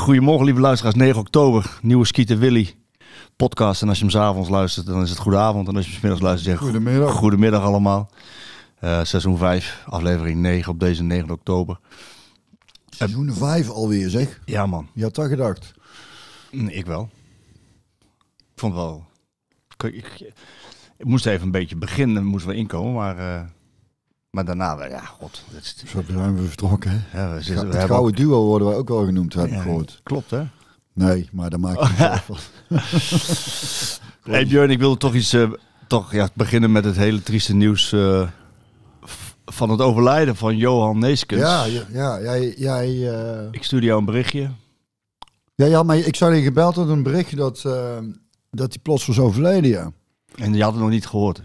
Goedemorgen, lieve luisteraars. 9 oktober, nieuwe Skieten Willy podcast. En als je hem s'avonds luistert, dan is het goedavond. En als je hem 's middags luistert, zeg Goedemiddag. goedemiddag allemaal. Eh, seizoen 5, aflevering 9 op deze 9 oktober. Seizoen 5 alweer, zeg. Ja, man. Je had dat gedacht. Nee, Ik wel. Ik vond wel... Ik, ik, ik moest even een beetje beginnen, moest wel inkomen, maar... eh, maar daarna, wel, ja, god. Dat is, Zo zijn we vertrokken, hè? ja, we zitten, Het we hebben gouden duo worden we ook wel genoemd, heb ik ja, gehoord. Klopt, hè? Nee, maar dat maakt niet uit. Hey Björn, ik wilde toch iets eh, toch, ja, beginnen met het hele trieste nieuws eh, van het overlijden van Johan Neeskens. Ja, ja, ja, jij, jij, eh, Ik stuurde jou een berichtje. ja, ja, maar ik zou je gebeld had een berichtje dat, dat hij plots was overleden, ja. En je had het nog niet gehoord.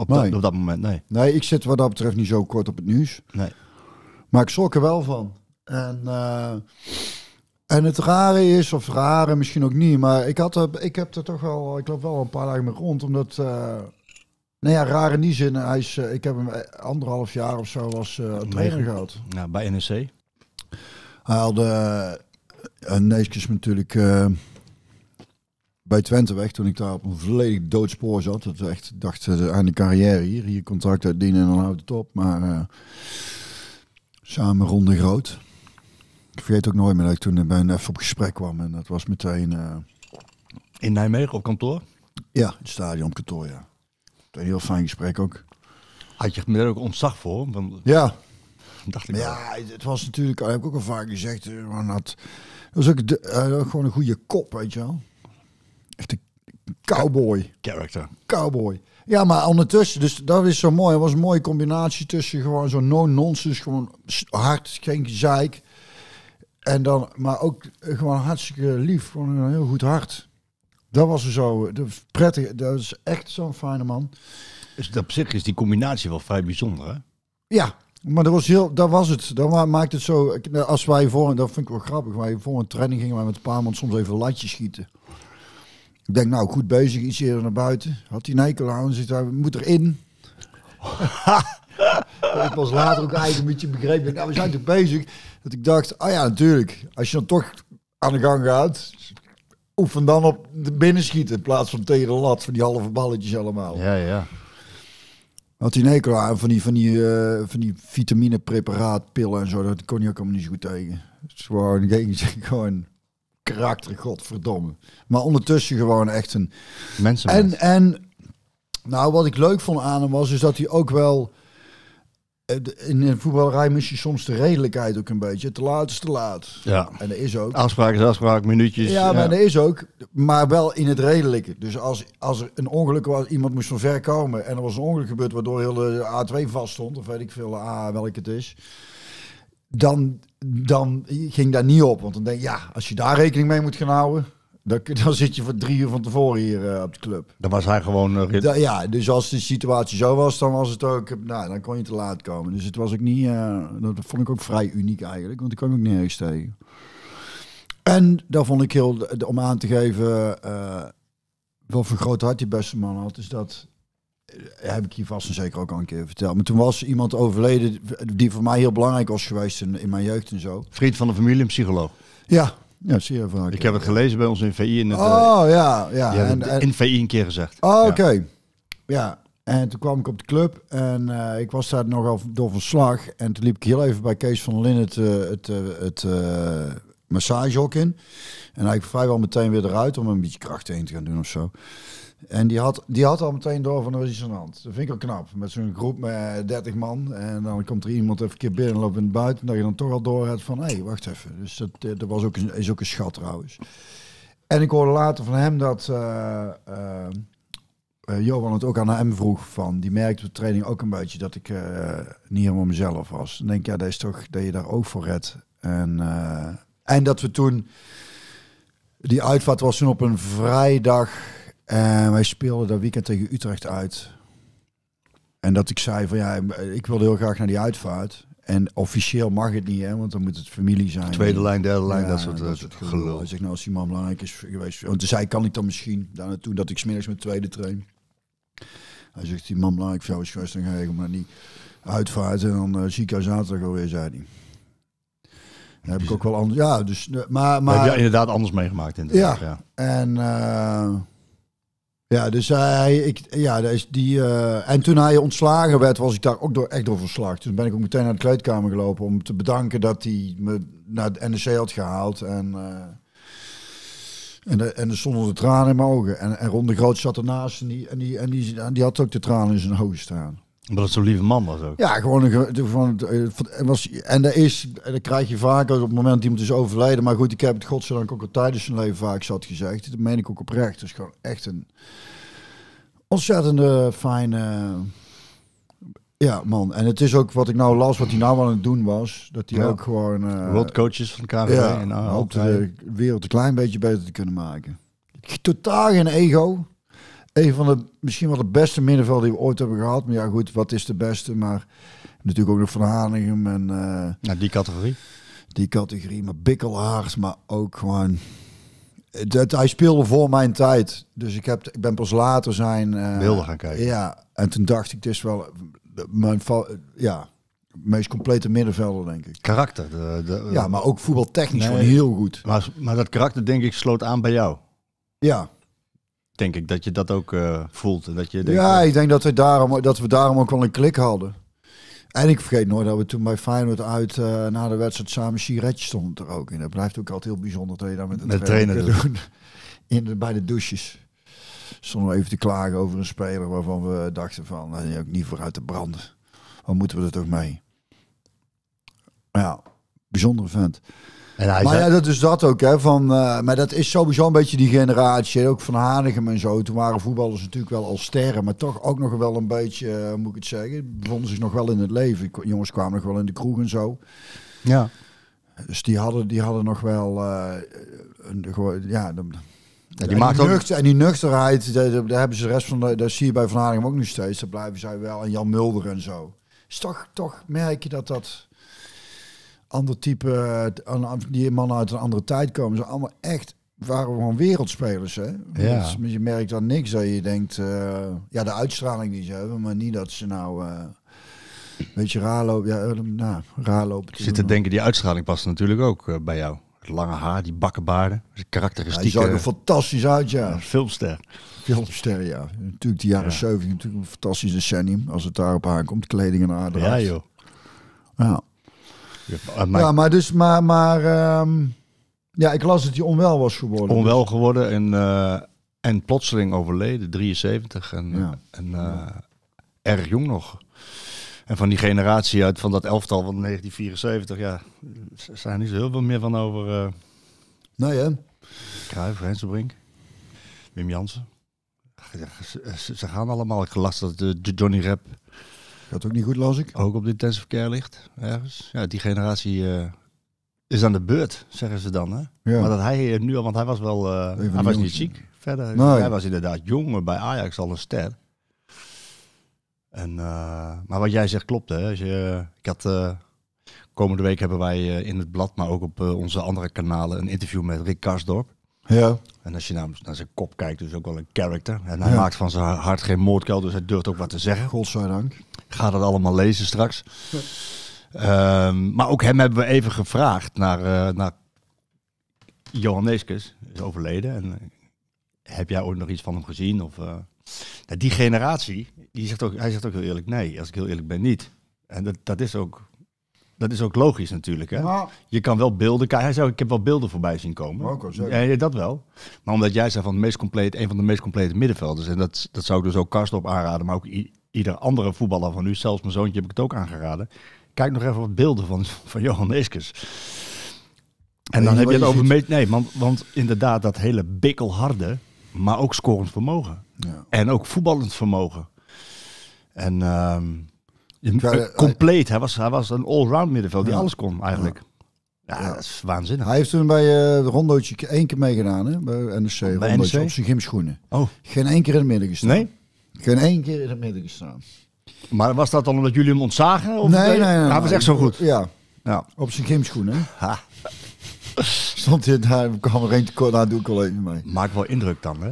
Op, Nee. dat, op dat moment, nee. Nee, ik zit wat dat betreft niet zo kort op het nieuws. nee. Maar ik schrok er wel van. En, eh, en het rare is, of rare misschien ook niet, maar ik, had ik heb er toch wel, ik loop wel een paar dagen mee rond, omdat, uh, nou ja, raar in die zin, hij is, eh, ik heb hem anderhalf jaar of zo als trainer Negen. gehad. Ja, bij NEC. Hij had uh, Neeskens natuurlijk bij Twente weg, toen ik daar op een volledig doodspoor zat. Dat echt dacht, aan de carrière hier, hier contract uitdienen en dan houdt het op. Maar uh, samen ronde groot. Ik vergeet ook nooit meer dat ik toen bij een even op gesprek kwam. En dat was meteen... Uh, In Nijmegen op kantoor? Ja, het stadion op kantoor, ja. Een heel fijn gesprek ook. Had je er ook ontzag voor? Want, ja. Dacht ik ja, het was natuurlijk, dat heb ik ook al vaak gezegd, man, dat, dat was ook de, uh, gewoon een goede kop, weet je wel. Echt een cowboy. Character. Cowboy. Ja, maar ondertussen, dus dat is zo mooi. Was een mooie combinatie tussen gewoon zo'n no-nonsense, gewoon hard, geen gezeik. En dan, maar ook gewoon hartstikke lief, gewoon een heel goed hart. Dat was zo, dat was prettig, dat is echt zo'n fijne man. Dus op zich is die combinatie wel vrij bijzonder, hè? Ja, maar dat was heel, dat was het. Dat maakt het zo. Als wij voor, dat vind ik wel grappig. Wij voor een training gingen wij met een paar man soms even latjes schieten. Ik denk, nou, goed bezig, iets eerder naar buiten. Had hij nekel aan, zit hij, moet erin. ik was later ook eigenlijk een beetje begrepen. Nou, we zijn toch bezig. Dat ik dacht, ah ja, natuurlijk. Als je dan toch aan de gang gaat, oefen dan op de binnenschieten in plaats van tegen de lat van die halve balletjes allemaal. Ja, ja. Had hij nekel aan van die, van die, uh, van die vitaminepreparaat, pillen en zo. Dat kon hij ook allemaal niet zo goed tegen. Het is gewoon, gewoon karakter, godverdomme. Maar ondertussen gewoon echt een... Mensen. En, en nou, wat ik leuk vond aan hem was, is dat hij ook wel... In de voetballerij mis je soms de redelijkheid ook een beetje. Te laat is te laat. Ja. En dat is ook. Afspraak is afspraak, minuutjes. Ja, maar ja. dat is ook. Maar wel in het redelijke. Dus als, als er een ongeluk was, iemand moest van ver komen. En er was een ongeluk gebeurd waardoor heel de A2 vast stond. Of weet ik veel, A welke het is. Dan, dan ging daar niet op. Want dan denk je, ja, als je daar rekening mee moet gaan houden. Dan, dan zit je voor drie uur van tevoren hier uh, op de club. Dan was hij gewoon... Uh, da, ja, dus als de situatie zo was, dan was het ook... Nou, dan kon je te laat komen. Dus het was ook niet... Uh, dat vond ik ook vrij uniek eigenlijk. Want ik kwam ook nergens tegen. En dat vond ik heel... Om aan te geven... Wat voor groot hart die beste man had, is dat... Heb ik hier vast en zeker ook al een keer verteld. Maar toen was iemand overleden die voor mij heel belangrijk was geweest in, in mijn jeugd en zo. Vriend van de familie, een psycholoog. Ja, ja, zeer vaak. Ik heb het gelezen bij ons in VI. In het, oh ja, ja. En, en, in VI een keer gezegd. Oh, oké. Okay. Ja. En toen kwam ik op de club en uh, ik was daar nogal door verslag. En toen liep ik heel even bij Kees van Lin het, uh, het, het massagehok in. En hij vrijwel meteen weer eruit om een beetje kracht heen te gaan doen of zo. En die had, die had al meteen door van er is de hand. Dat vind ik al knap. Met zo'n groep met 30 man. En dan komt er iemand even een keer binnen lopen in het buiten. Dat je dan toch al door hebt van, hé, hey, wacht even. Dus dat, dat was ook een, is ook een schat trouwens. En ik hoorde later van hem dat uh, uh, uh, Johan het ook aan hem vroeg van. Die merkte op de training ook een beetje dat ik niet helemaal mezelf was. Dan denk ik, ja, dat is toch dat je daar ook voor redt. En, en dat we toen... Die uitvaart was toen op een vrijdag... En wij speelden dat weekend tegen Utrecht uit. En dat ik zei van ja, ik wilde heel graag naar die uitvaart. En officieel mag het niet, hè, want dan moet het familie zijn. Tweede lijn, derde lijn, ja, dat soort, dat soort gelul. Hij zegt nou, als die man belangrijk is geweest. Want toen zei kan ik dan misschien daar naartoe dat ik smiddags met tweede train. Hij zegt die man belangrijk voor jou is geweest, dan ga ik hem naar die uitvaart. En dan uh, zie ik jou zaterdag alweer, zei hij. Heb ik ook wel anders. Ja, dus, eh, maar, Maar heb maar je inderdaad anders meegemaakt inderdaad. Ja. Ja. En eh, ja, dus hij, ik, ja, die. eh, en toen hij ontslagen werd, was ik daar ook door, echt door verslagen. Toen ben ik ook meteen naar de kleedkamer gelopen om te bedanken dat hij me naar de NEC had gehaald. En, eh, en, de, en er stonden de tranen in mijn ogen. En, en Ron de Groot zat ernaast die, en, die, en, die, en die had ook de tranen in zijn ogen staan. Omdat het zo'n lieve man was ook. Ja, gewoon een, gewoon, eh, was, en dat is, en dat krijg je vaak op het moment dat iemand is overleden. Maar goed, ik heb het godzijdank ook al tijdens zijn leven vaak zat gezegd. Dat meen ik ook oprecht. Het is gewoon echt een ontzettende fijne ja, man. En het is ook wat ik nou las, wat hij nou aan het doen was. Dat hij Ja. ook gewoon... eh, World coaches van KVB. ja, en, uh, hoopt de wereld een klein beetje beter te kunnen maken. Totaal geen ego. Een van de, misschien wel de beste middenvelden die we ooit hebben gehad. Maar ja goed, wat is de beste? Maar natuurlijk ook nog Van Hanegem en nou, die categorie. die categorie. Maar bikkelhaars, maar ook gewoon... Dat, hij speelde voor mijn tijd. Dus ik, heb, ik ben pas later zijn... eh, Beelden gaan kijken. Ja, en toen dacht ik, het is wel mijn ja, meest complete middenvelder, denk ik. Karakter. De, de, Ja, maar ook voetbaltechnisch Nee. gewoon heel goed. maar, maar dat karakter denk ik sloot aan bij jou. Ja, Denk ik dat je dat ook eh, voelt. En dat je denkt, ja eh, ik denk dat we, daarom, dat we daarom ook wel een klik hadden. En ik vergeet nooit dat we toen bij Feyenoord uit eh, na de wedstrijd samen sigaretjes stonden er ook in. Dat blijft ook altijd heel bijzonder dat je dat met een Met de trainer doen. In de, bij de douches. Stonden we even te klagen over een speler waarvan we dachten van, nou, ook niet vooruit te branden. Wat moeten we er toch mee? Ja, bijzondere vent. En hij maar zei, ja, dat is dat ook, hè. Van, eh, maar dat is sowieso een beetje die generatie. Ook van Hanegem en zo. Toen waren voetballers natuurlijk wel al sterren. Maar toch ook nog wel een beetje, eh, moet ik het zeggen... bevonden zich nog wel in het leven. Jongens kwamen nog wel in de kroeg en zo. ja. Dus die hadden, die hadden nog wel... eh, een, ja, de, Ja, die en, maakt die ook- en die nuchterheid, daar, daar hebben ze de rest van de... Dat zie je bij Van Hanegem ook nog steeds. Daar blijven zij wel. En Jan Mulder en zo. Is toch, toch merk je dat dat ander type, eh, die mannen uit een andere tijd komen. Ze allemaal echt, waren gewoon wereldspelers. Hè? Ja. Je merkt dan niks dat je denkt, eh, ja, de uitstraling die ze hebben, maar niet dat ze nou, eh weet je, raar lopen. Ja, nou, raar lopen. Ik zit te denken, die uitstraling past natuurlijk ook bij jou. Het lange haar, die bakkenbaarden, de Ja, die karakteristieke zag er fantastisch uit, ja. filmster. Filmster, ja. Natuurlijk, de jaren Ja. 70, natuurlijk een fantastisch decennium. Als het daarop aankomt, kleding en aardig. Ja joh. Ja. Eh, maar ja, maar dus, maar, maar ehm, ja, ik las dat hij onwel was geworden. onwel geworden en, eh, en plotseling overleden, 73. En, Ja. en eh, erg jong nog. En van die generatie uit van dat elftal van 1974, ja, er zijn niet zo heel veel meer van over eh Nee, hè? Cruijff, Rensenbrink, Wim Jansen. Ja, Ze, gaan allemaal. Ik gelast dat de Johnny Rep Gaat ook niet goed, las ik. ook op de intensive care ligt. Ergens. Ja, die generatie eh, is aan de beurt, zeggen ze dan. Hè? Ja. Maar dat hij nu al, want hij was wel, eh, hij was niet ziek verder. Nee. Hij was inderdaad jong, maar bij Ajax al een ster. En, eh, maar wat jij zegt klopt. Hè? Als je, ik had, komende week hebben wij in het blad, maar ook op onze andere kanalen, een interview met Rick Karsdorp. Ja. En als je nou naar zijn kop kijkt, dus ook wel een character. En hij Ja. maakt van zijn hart geen moordkuil, dus hij durft ook wat te zeggen. Godzijdank. Ga dat allemaal lezen straks. Ehm, maar ook hem hebben we even gevraagd naar, eh, naar Johan Neeskens, is overleden. En, eh, heb jij ooit nog iets van hem gezien? Of, eh, nou, die generatie, die zegt ook, hij zegt ook heel eerlijk nee, als ik heel eerlijk ben niet. En dat, dat, is, ook, dat is ook logisch natuurlijk. Hè? Maar, Je kan wel beelden kijken. Hij zei, ik heb wel beelden voorbij zien komen. Ook al, zeker. ja, dat wel. Maar omdat jij zei van de meest compleet, een van de meest complete middenvelders. En dat, dat zou ik dus ook Karsten op aanraden. Maar ook ieder andere voetballer van nu. Zelfs mijn zoontje heb ik het ook aangeraden. Kijk nog even wat beelden van, van Johan Neeskens. En dan heb je het over... Nee, want, want inderdaad dat hele bikkelharde, maar ook scorend vermogen. ja. En ook voetballend vermogen. En ehm, je- eh, compleet. Hij was, hij was een allround middenveld die Ja. alles kon eigenlijk. Ja, Ja. dat is waanzinnig. Hij heeft toen bij uh, rondootje één keer meegedaan, hè? Bij NEC. Bij NEC? op zijn gymschoenen. Oh, Geen één keer in het midden gestaan. nee? Geen één keer in het midden gestaan. Maar was dat dan omdat jullie hem ontzagen? Of nee, nee, nee. Hij was echt zo goed. Ja, Ja. op zijn gymschoenen. Ha. Stond hij daar, kwam er één tekort, daar doe ik al even mee. Maakt wel indruk dan, hè?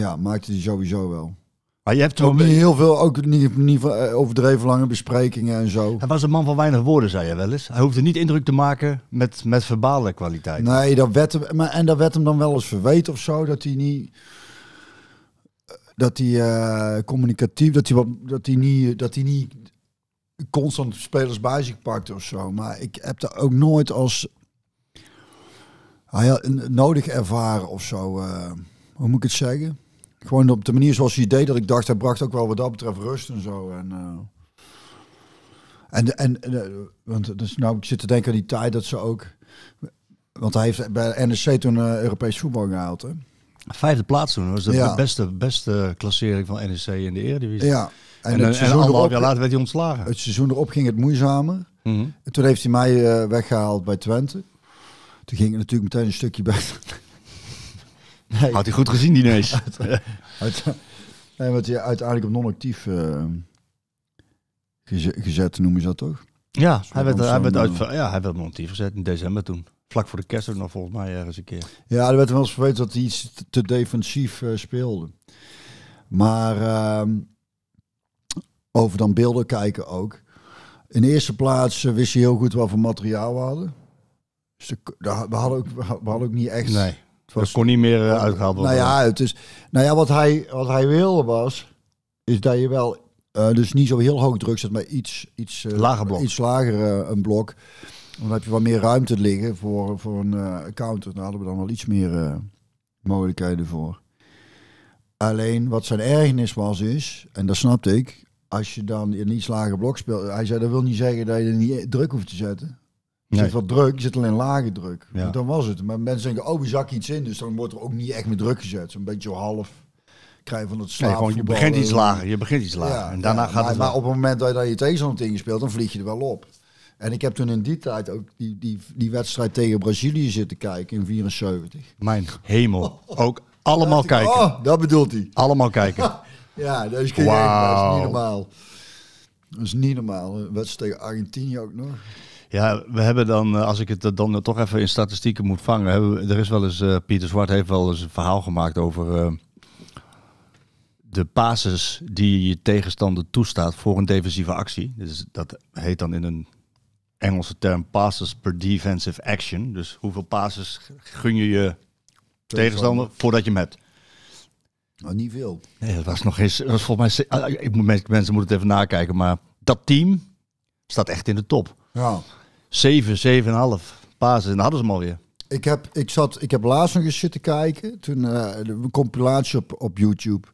Ja, maakte hij sowieso wel. Maar je hebt Ook niet heel veel, ook niet, niet eh, overdreven lange besprekingen en zo. Hij was een man van weinig woorden, zei je wel eens. Hij hoefde niet indruk te maken met, met verbale kwaliteit. Nee, dat werd hem, maar, en dat werd hem dan wel eens verweten of zo, dat hij niet... Dat hij eh, communicatief, dat hij, wat, dat, hij niet, dat hij niet constant spelers bij zich pakt of zo. Maar ik heb dat ook nooit als hij nodig ervaren of zo. eh, hoe moet ik het zeggen? Gewoon op de manier zoals hij deed, dat ik dacht, hij bracht ook wel wat dat betreft rust en zo. En, eh, en, en want dus nou, ik zit te denken aan die tijd dat ze ook... Want hij heeft bij NEC toen Europees voetbal gehaald, hè? Vijfde plaats toen. Was de Ja. beste, beste klassering van NEC in de Eredivisie. Ja. En, het en, en seizoen anderhalf jaar later werd hij ontslagen. Het seizoen erop ging het moeizamer. Mhm. En toen heeft hij mij eh, weggehaald bij Twente. Toen ging het natuurlijk meteen een stukje beter. nee, Had hij goed gezien, die uit, nee, wat hij uiteindelijk op non-actief eh, geze- gezet, noemen ze dat toch? ja, hij werd, hij werd, eh, uit, ja, hij werd montief gezet in december toen. Vlak voor de kerst ook nog volgens mij ergens een keer. Ja, er werd wel eens verweten dat hij iets te, defensief eh, speelde. Maar ehm, over dan beelden kijken ook. In de eerste plaats eh, wist hij heel goed wat voor materiaal we hadden. Dus de- we, hadden ook, we hadden ook niet echt... Nee, het dat kon niet meer eh, uitgehaald worden. nou ja, het is, nou ja wat, hij, wat hij wilde was, is dat je wel dus niet zo heel hoog druk zet, maar iets, iets, Lager blok. iets lager een blok. Dan heb je wat meer ruimte liggen voor, voor een eh counter. Daar hadden we dan wel iets meer eh, mogelijkheden voor. Alleen wat zijn ergernis was is, en dat snapte ik, als je dan in iets lager blok speelt. Hij zei dat wil niet zeggen dat je er niet druk hoeft te zetten. Je Nee. zit wat druk, je zit alleen lage druk. Ja. Dan was het. Maar mensen denken, oh, we zakken iets in. Dus dan wordt er ook niet echt meer druk gezet. Zo'n beetje half krijgen van het Nee, slaap. gewoon, je begint iets lager. Je begint iets lager. en daarna ja, gaat maar, het maar op het moment dat je, je tegenstander ingespeeld, dan vlieg je er wel op. En ik heb toen in die tijd ook die, die, die wedstrijd tegen Brazilië zitten kijken in 74. Mijn hemel. Ook allemaal kijken. Oh, dat bedoelt hij. Allemaal kijken. Ja, dat is, geen Wauw. dat is niet normaal. Dat is niet normaal. Een wedstrijd tegen Argentinië ook nog. Ja, we hebben dan, eh, als ik het dan toch even in statistieken moet vangen, hebben we, er is wel eens, eh, Pieter Zwart heeft wel eens een verhaal gemaakt over eh, de passes die je tegenstander toestaat voor een defensieve actie. Dus dat heet dan in een Engelse term passes per defensive action. Dus hoeveel passes gun je je tegenstander voordat je hem hebt? Nou, niet veel. Nee, dat was nog eens, dat was volgens mij, ah, ik moet, mensen- mensen moeten het even nakijken, maar dat team staat echt in de top. Ja. 7, 7,5 passes en dan hadden ze hem alweer. Ik heb, ik, zat, ik heb laatst nog eens zitten kijken. Toen eh, een compilatie op, op YouTube.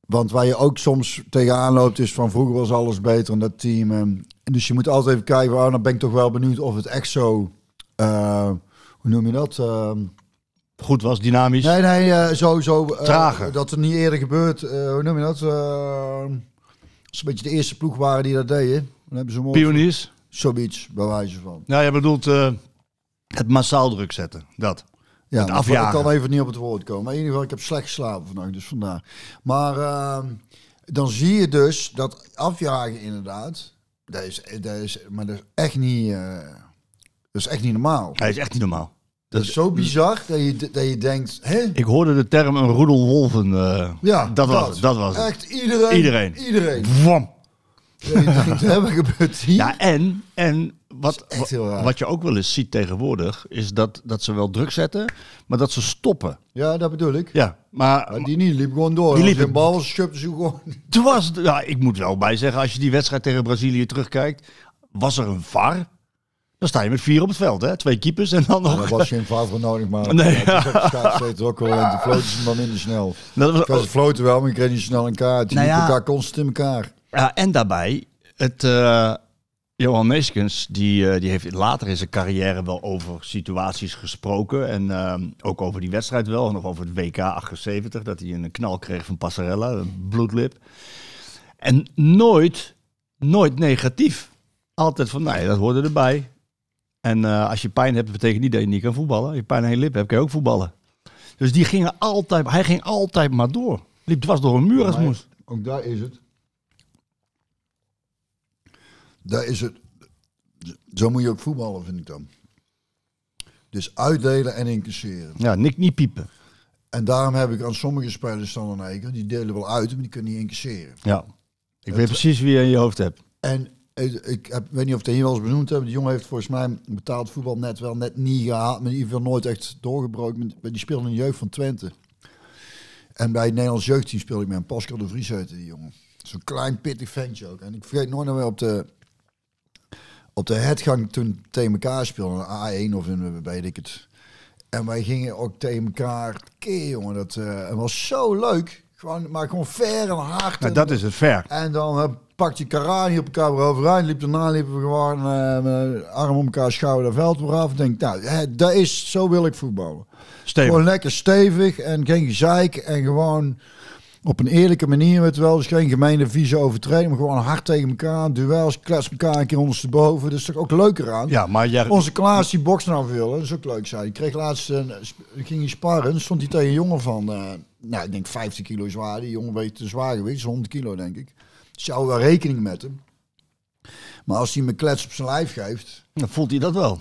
Want waar je ook soms tegenaan loopt is van vroeger was alles beter en dat team. en dus je moet altijd even kijken. Oh, dan ben ik toch wel benieuwd of het echt zo. eh, hoe noem je dat? eh, Goed was, dynamisch. nee, nee, eh, zo. zo eh, Trager. Dat het niet eerder gebeurt. hoe noem je dat? Eh, als een beetje de eerste ploeg waren die dat deden. Dan hebben ze hem Pioniers. zoiets, bij wijze van. Nou, jij bedoelt het massaal druk zetten. Dat. Ja, Het afjagen. ik kan even niet op het woord komen. Maar in ieder geval, ik heb slecht geslapen vannacht, dus vandaar. Maar ehm, dan zie je dus dat afjagen inderdaad, dat is, dat is, maar dat is echt niet, eh, dat is echt niet normaal. Hij is echt niet normaal. Dat is zo bizar dat je, dat je denkt, hè? Ik hoorde de term een roedel wolven. eh, Ja, dat, was het. Dat was het. Echt iedereen. Iedereen. Iedereen. Wam. Ja, hè, wat gebeurt hier? Ja, en, en wat, wat je ook wel eens ziet tegenwoordig, is dat, dat ze wel druk zetten, maar dat ze stoppen. Ja, dat bedoel ik. Ja, maar Maar die niet, liep gewoon door. Die liep- een bal, ze gewoon. toen was, ja, ik moet wel bij zeggen, als je die wedstrijd tegen Brazilië terugkijkt, was er een VAR. Dan sta je met vier op het veld, hè? Twee keepers en dan Ja, nog. daar was geen fout voor nodig, maar Nee, ja, het is ook wel. En de floten ze dan minder snel. Dat was, was floten wel, maar ik kreeg niet snel een kaart. Je Nou ja. elkaar constant in elkaar. Ja, en daarbij, het, eh, Johan Neeskens, die, eh, die heeft later in zijn carrière wel over situaties gesproken. En ehm, ook over die wedstrijd wel, nog over het WK 78, dat hij een knal kreeg van Passarella, een bloedlip. En nooit, nooit negatief. Altijd van, nee, dat hoorde erbij. En eh, als je pijn hebt, betekent niet dat je niet kan voetballen. Als je pijn aan je lip hebt, kan je ook voetballen. Dus die gingen altijd, hij ging altijd maar door. Liep dwars door een muur als moest. Ook daar is het. Daar is het. Zo moet je ook voetballen, vind ik dan. Dus uitdelen en incasseren. Ja, niet, niet piepen. En daarom heb ik aan sommige spelers dan een eigen. Die delen wel uit, maar die kunnen niet incasseren. Ja. Ik weet precies wie je in je hoofd hebt. En ik, heb, weet niet of het hier wel eens benoemd heb. Die jongen heeft volgens mij betaald voetbal net wel net niet gehaald. Maar in ieder geval nooit echt doorgebroken. Maar Die speelde in de jeugd van Twente. En bij het Nederlands jeugdteam speelde ik met een Pascal de Vries heette die jongen. Zo'n klein pittig ventje ook. En ik vergeet nooit nog wel op de, op de headgang toen tegen elkaar speelden. Een A1 of een, weet ik het. En wij gingen ook tegen elkaar keer, jongen. Dat eh, was zo leuk. Gewoon, maar gewoon ver en hard. Nou, en- dat is het ver. en dan uh, pakte je Karani op elkaar weer overeind. Liep daarna liepen we gewoon eh, met arm om elkaar schouder veld weer af. Denk, nou, hè, dat is, zo wil ik voetballen. Stevig. Gewoon lekker stevig en geen gezeik. En gewoon op een eerlijke manier, weet wel. Dus geen gemeene vieze overtreding, maar gewoon hard tegen elkaar. Duels, klets elkaar een keer ondersteboven. Dat is toch ook leuker aan? Ja, maar jij... Onze Klaas die bokst nou veel, dat is ook leuk. Zei. Ik kreeg laatst, een, ging hij sparren, stond hij tegen een jongen van, eh, nou ik denk 50 kilo zwaar. Die jongen weet te zwaar geweest, 100 kilo denk ik. Dus je houdt wel rekening met hem. Maar als hij me klets op zijn lijf geeft, Dan voelt hij dat wel.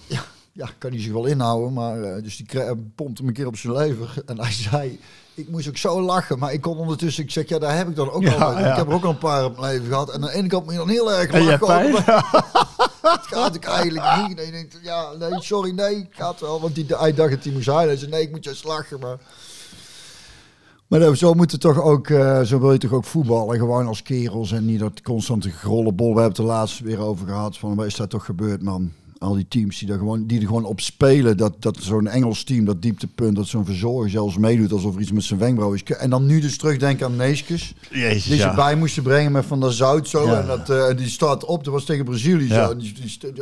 ja, kan hij zich wel inhouden. Maar eh, dus die pompt hem een keer op zijn lever. En hij zei, ik moest ook zo lachen. Maar ik kon ondertussen, ik zeg, ja, daar heb ik dan ook Ja, al. ja. Ik heb er ook al een paar op mijn leven gehad. En aan de ene kant moet je dan heel erg lachen. pijn? over- Het gaat ik eigenlijk niet. Je denkt, ja, nee, sorry, nee, gaat wel. Want die, hij dacht dat hij moest huilen. Hij zei, nee, ik moet juist lachen. Maar, maar zo moet het toch ook, eh, zo wil je toch ook voetballen. Gewoon als kerels en niet dat constante grollenbol. We hebben het er laatst weer over gehad. Van, wat is dat toch gebeurd, man? Al die teams die er gewoon, die er gewoon op spelen. Dat, dat zo'n Engels team, dat dieptepunt, dat zo'n verzorger zelfs meedoet alsof er iets met zijn wenkbrauw is. En dan nu dus terugdenken aan Neeskens. Jezus, Die ze bij moesten brengen met van dat zout zo. Ja. En dat, eh, die staat op, dat was tegen Brazilië Ja. zo. Die,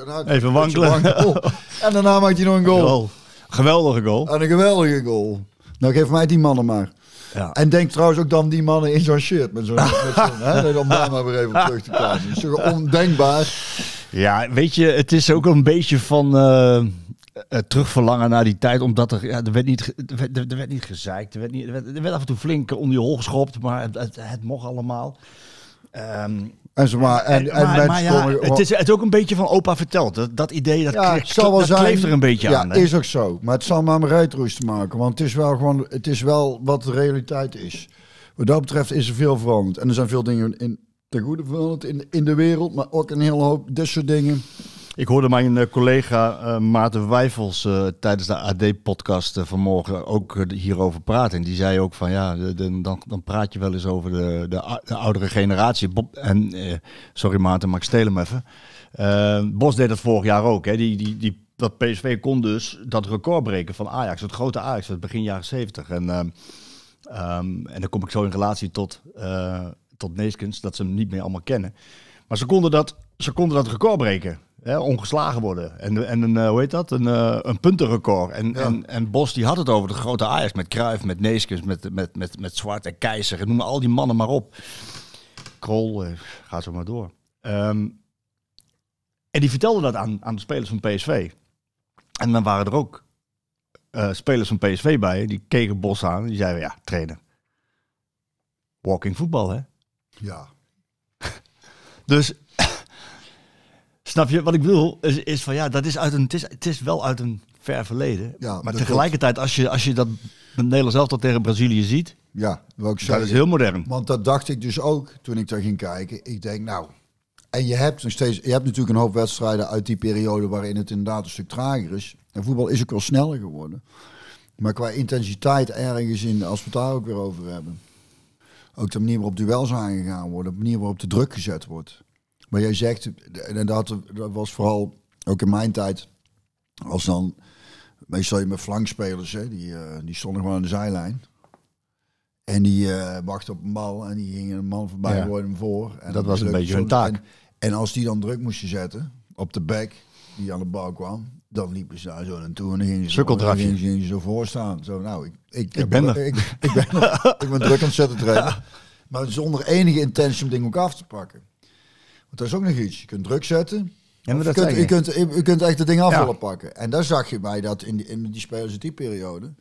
nou, Even wankelen. wankelen. en daarna maakt hij nog een goal. Goal. Geweldige goal. En een geweldige goal. Nou, geef mij die mannen maar. Ja. En denk trouwens ook dan die mannen in zo'n shirt. Met zo'n, met zo'n, hè, om daar maar weer even terug te komen. Is ondenkbaar. Ja, weet je, het is ook een beetje van eh, eh, terugverlangen naar die tijd. Omdat er, ja, er, werd niet, er, werd, er werd niet gezeikt. Er werd, niet, er, werd, er werd af en toe flink onder je hol geschopt. Maar het, het, het mocht allemaal. Ehm, En, zo maar, en, en maar, mensen maar ja, komen... het is, het is ook een beetje van opa verteld. Dat, dat idee, dat, ja, het zal wel dat zijn. kleeft er een beetje ja, aan. hè? is ook zo. Maar het zal maar met rijtroes te maken. Want het is wel gewoon, het is wel wat de realiteit is. Wat dat betreft is er veel veranderd. En er zijn veel dingen in, ten goede veranderd in, in de wereld. Maar ook een hele hoop dit soort dingen. Ik hoorde mijn eh, collega eh, Maarten Wijfels eh, tijdens de AD-podcast vanmorgen ook hierover praten. En die zei ook van ja, dan, dan praat je wel eens over de, de, de oudere generatie. Bob, en sorry Maarten, maar ik steel hem even. Bos deed dat vorig jaar ook. Hè. Die, die, die, dat PSV kon dus dat record breken van Ajax, het grote Ajax, het begin jaren 70. En, ehm, en dan kom ik zo in relatie tot, tot Neeskens, dat ze hem niet meer allemaal kennen. Maar ze konden dat, ze konden dat record breken. Hè, ongeslagen worden. En, en een, eh, hoe heet dat? Een, eh, een puntenrecord. En, Ja. en, en Bos die had het over de grote Ajax met Cruijff, met Neeskens, met, met, met, met Zwart en Keizer. En noem al die mannen maar op. Krol, eh, ga zo maar door. Ehm, en die vertelde dat aan, aan de spelers van PSV. En dan waren er ook spelers van PSV bij. Die keken Bos aan. Die zeiden, ja, trainer. Walking voetbal, hè? Ja. Dus snap je wat ik bedoel? Is, is van ja, dat is uit een, het, is, het is wel uit een ver verleden. Ja, maar tegelijkertijd, als je, als je dat Nederland zelf dat tegen Brazilië ziet, Ja, wil ik dat is heel modern. Want dat dacht ik dus ook toen ik daar ging kijken. Ik denk, nou. En je hebt nog steeds. Je hebt natuurlijk een hoop wedstrijden uit die periode waarin het inderdaad een stuk trager is. En voetbal is ook wel sneller geworden. Maar qua intensiteit ergens in, als we het daar ook weer over hebben. Ook de manier waarop duels aangegaan worden, de manier waarop de druk gezet wordt. Maar jij zegt, en dat, dat was vooral ook in mijn tijd, als dan meestal je met flankspelers, hè, die, eh, die stonden gewoon aan de zijlijn. En die eh wachten op een bal en die gingen een man voorbij, Ja. hem voor. En Dat was een beetje hun taak. En, en als die dan druk moesten zetten op de back die aan de bal kwam, dan liepen ze daar zo naartoe en dan gingen ze, dan gingen ze, zo voor staan. Zo, nou, ik, ik, Ik ben er. Ik, ik, ben, er. ik ben druk aan het zetten trainen. Maar zonder enige intentie om dingen ook af te pakken. Want dat is ook nog iets. Je kunt druk zetten. Ja, maar Of dat je, kunt, je, je. kunt, je, je kunt echt de dingen af Ja. willen pakken. En daar zag je bij dat in die, in die spelers die periode.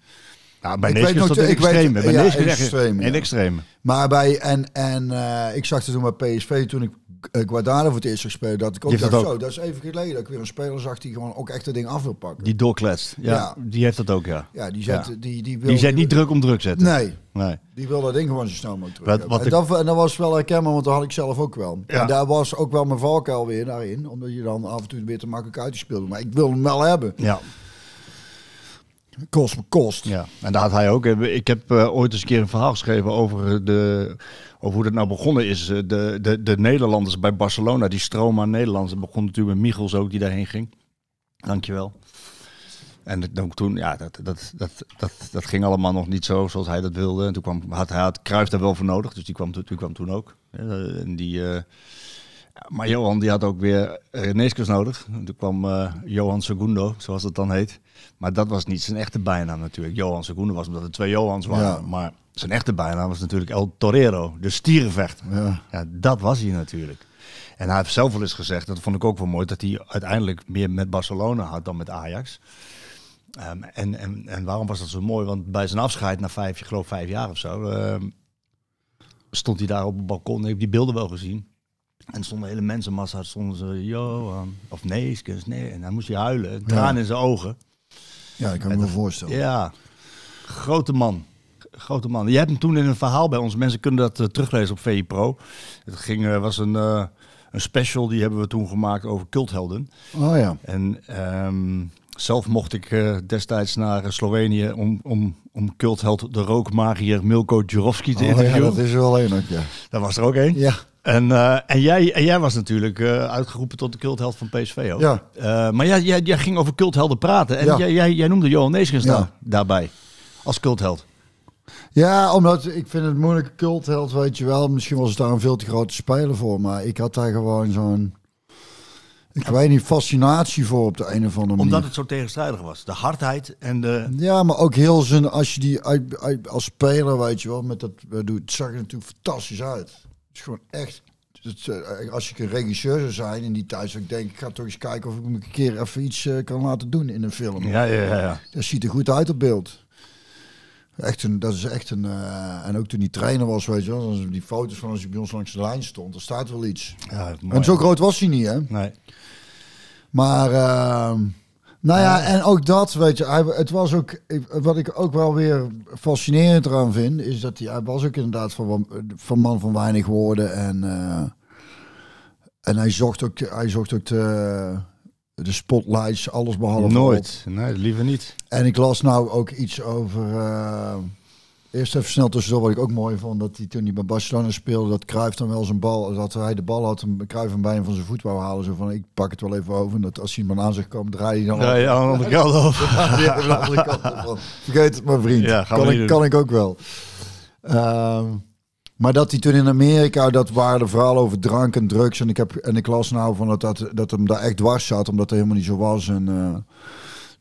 Ja, bij Ik Neeskens weet te- in ik weet- extreme. Bij ja, extreme, ja. extreme. Maar bij, en, en eh, ik zag het toen bij PSV, toen ik uh, Guardado voor het eerst spelen, dat ik ook dacht, dat ook. zo, dat is even geleden dat ik weer een speler zag die gewoon ook echt het ding af wil pakken. Die doorkletst. Ja, Ja. die heeft dat ook, ja. ja, die zet, Ja. die, die wil... Die zet niet druk om druk zetten. Nee, Nee. die wil dat ding gewoon zo snel mogelijk terug Wat- wat en, dat, en dat was wel herkenbaar, want dat had ik zelf ook wel. Ja. En daar was ook wel mijn valkuil weer daarin, omdat je dan af en toe weer te makkelijk uitspeelde. Maar ik wil hem wel hebben. Ja. Kost me kost. Ja, en daar had hij ook. Ik heb eh, ooit eens een keer een verhaal geschreven over, de, over hoe dat nou begonnen is. Eh, De, de, de Nederlanders bij Barcelona, die stroom aan Nederlanders. Dat begon natuurlijk met Michels ook, die daarheen ging. Dankjewel. En dat- toen, ja, dat, dat, dat, dat, dat ging allemaal nog niet zo zoals hij dat wilde. En toen kwam, had hij had Cruijff daar wel voor nodig, dus die kwam, die kwam toen ook. En die, eh, maar Johan die had ook weer Reneeskes nodig. En Toen kwam eh, Johan Segundo, zoals het dan heet. Maar dat was niet zijn echte bijnaam natuurlijk. Johan Segundo was omdat er twee Johans waren. Ja. Maar zijn echte bijnaam was natuurlijk El Torero, de stierenvechter. Ja. Ja, dat was hij natuurlijk. En hij heeft zelf wel eens gezegd, dat vond ik ook wel mooi, dat hij uiteindelijk meer met Barcelona had dan met Ajax. Ehm, en, en, en waarom was dat zo mooi? Want bij zijn afscheid na vijf, ik geloof vijf jaar of zo, ehm, stond hij daar op het balkon. Ik heb die beelden wel gezien. En er stonden hele mensenmassa, stonden ze, Johan, of Neeskens, nee. En dan moest hij huilen, traan in zijn ogen. Ja, dat kan ik me wel voorstellen. Ja, grote man. Grote man. Je hebt hem toen in een verhaal bij ons. Mensen kunnen dat eh, teruglezen op VI Pro. Het ging, eh, was een, eh, een special, die hebben we toen gemaakt over culthelden. Oh ja. En ehm, zelf mocht ik destijds naar Slovenië om, om, om cultheld de rookmagier Milko Jurovski te Oh, ja, interviewen. dat is er wel een ja. Daar was er ook één. Ja. En, eh, en, jij, en jij was natuurlijk eh, uitgeroepen tot de cultheld van PSV ook. Ja. Eh, maar jij, jij, jij ging over culthelden praten. En Ja. jij, jij, jij noemde Johan Neeskens Ja. daar- daarbij. Als cultheld. Ja, omdat ik vind het moeilijke cultheld, weet je wel. Misschien was het daar een veel te grote speler voor. Maar ik had daar gewoon zo'n... Ik weet niet, fascinatie voor op de een of andere manier. Omdat het zo tegenstrijdig was. De hardheid en de... Ja, maar ook heel zijn... Als je die als speler, weet je wel, met dat... doet, Het zag er natuurlijk fantastisch uit. Het is gewoon echt... Het, eh, als ik een regisseur zou zijn in die tijd, zou ik denken, ik ga toch eens kijken of ik me een keer even iets eh, kan laten doen in een film. Ja, ja, ja. ja. Dat ziet er goed uit op beeld. Echt een, dat is echt een. eh, en ook toen die trainer was, weet je wel, die foto's van als hij bij ons langs de lijn stond, er staat wel iets. ja. En zo groot was hij niet, hè? Nee. Maar, ehm, nou ja, en ook dat, weet je, hij, het was ook, wat ik ook wel weer fascinerend eraan vind, is dat hij, hij was ook inderdaad van, van man van weinig woorden en, eh, en hij zocht ook, hij zocht ook de, de spotlights, alles behalve op. Nooit. Nee, liever niet. En ik las nou ook iets over. eh, eerst even snel tussendoor, wat ik ook mooi vond, dat hij toen hij bij Barcelona speelde, dat Cruijff dan wel zijn bal, dat hij de bal had, en Cruijff hem bijna van zijn voet wou halen. Zo van, ik pak het wel even over. En dat als hij iemand aan zich komt, draai hij dan ja, aan de andere kant ervan. Vergeet het maar, vriend. Ja, kan, ik, doen. kan ik ook wel. Ehm, maar dat hij toen in Amerika, dat waren verhalen over drank en drugs. En ik, heb, en ik las nou van dat, dat, dat hem daar echt dwars zat, omdat dat helemaal niet zo was. En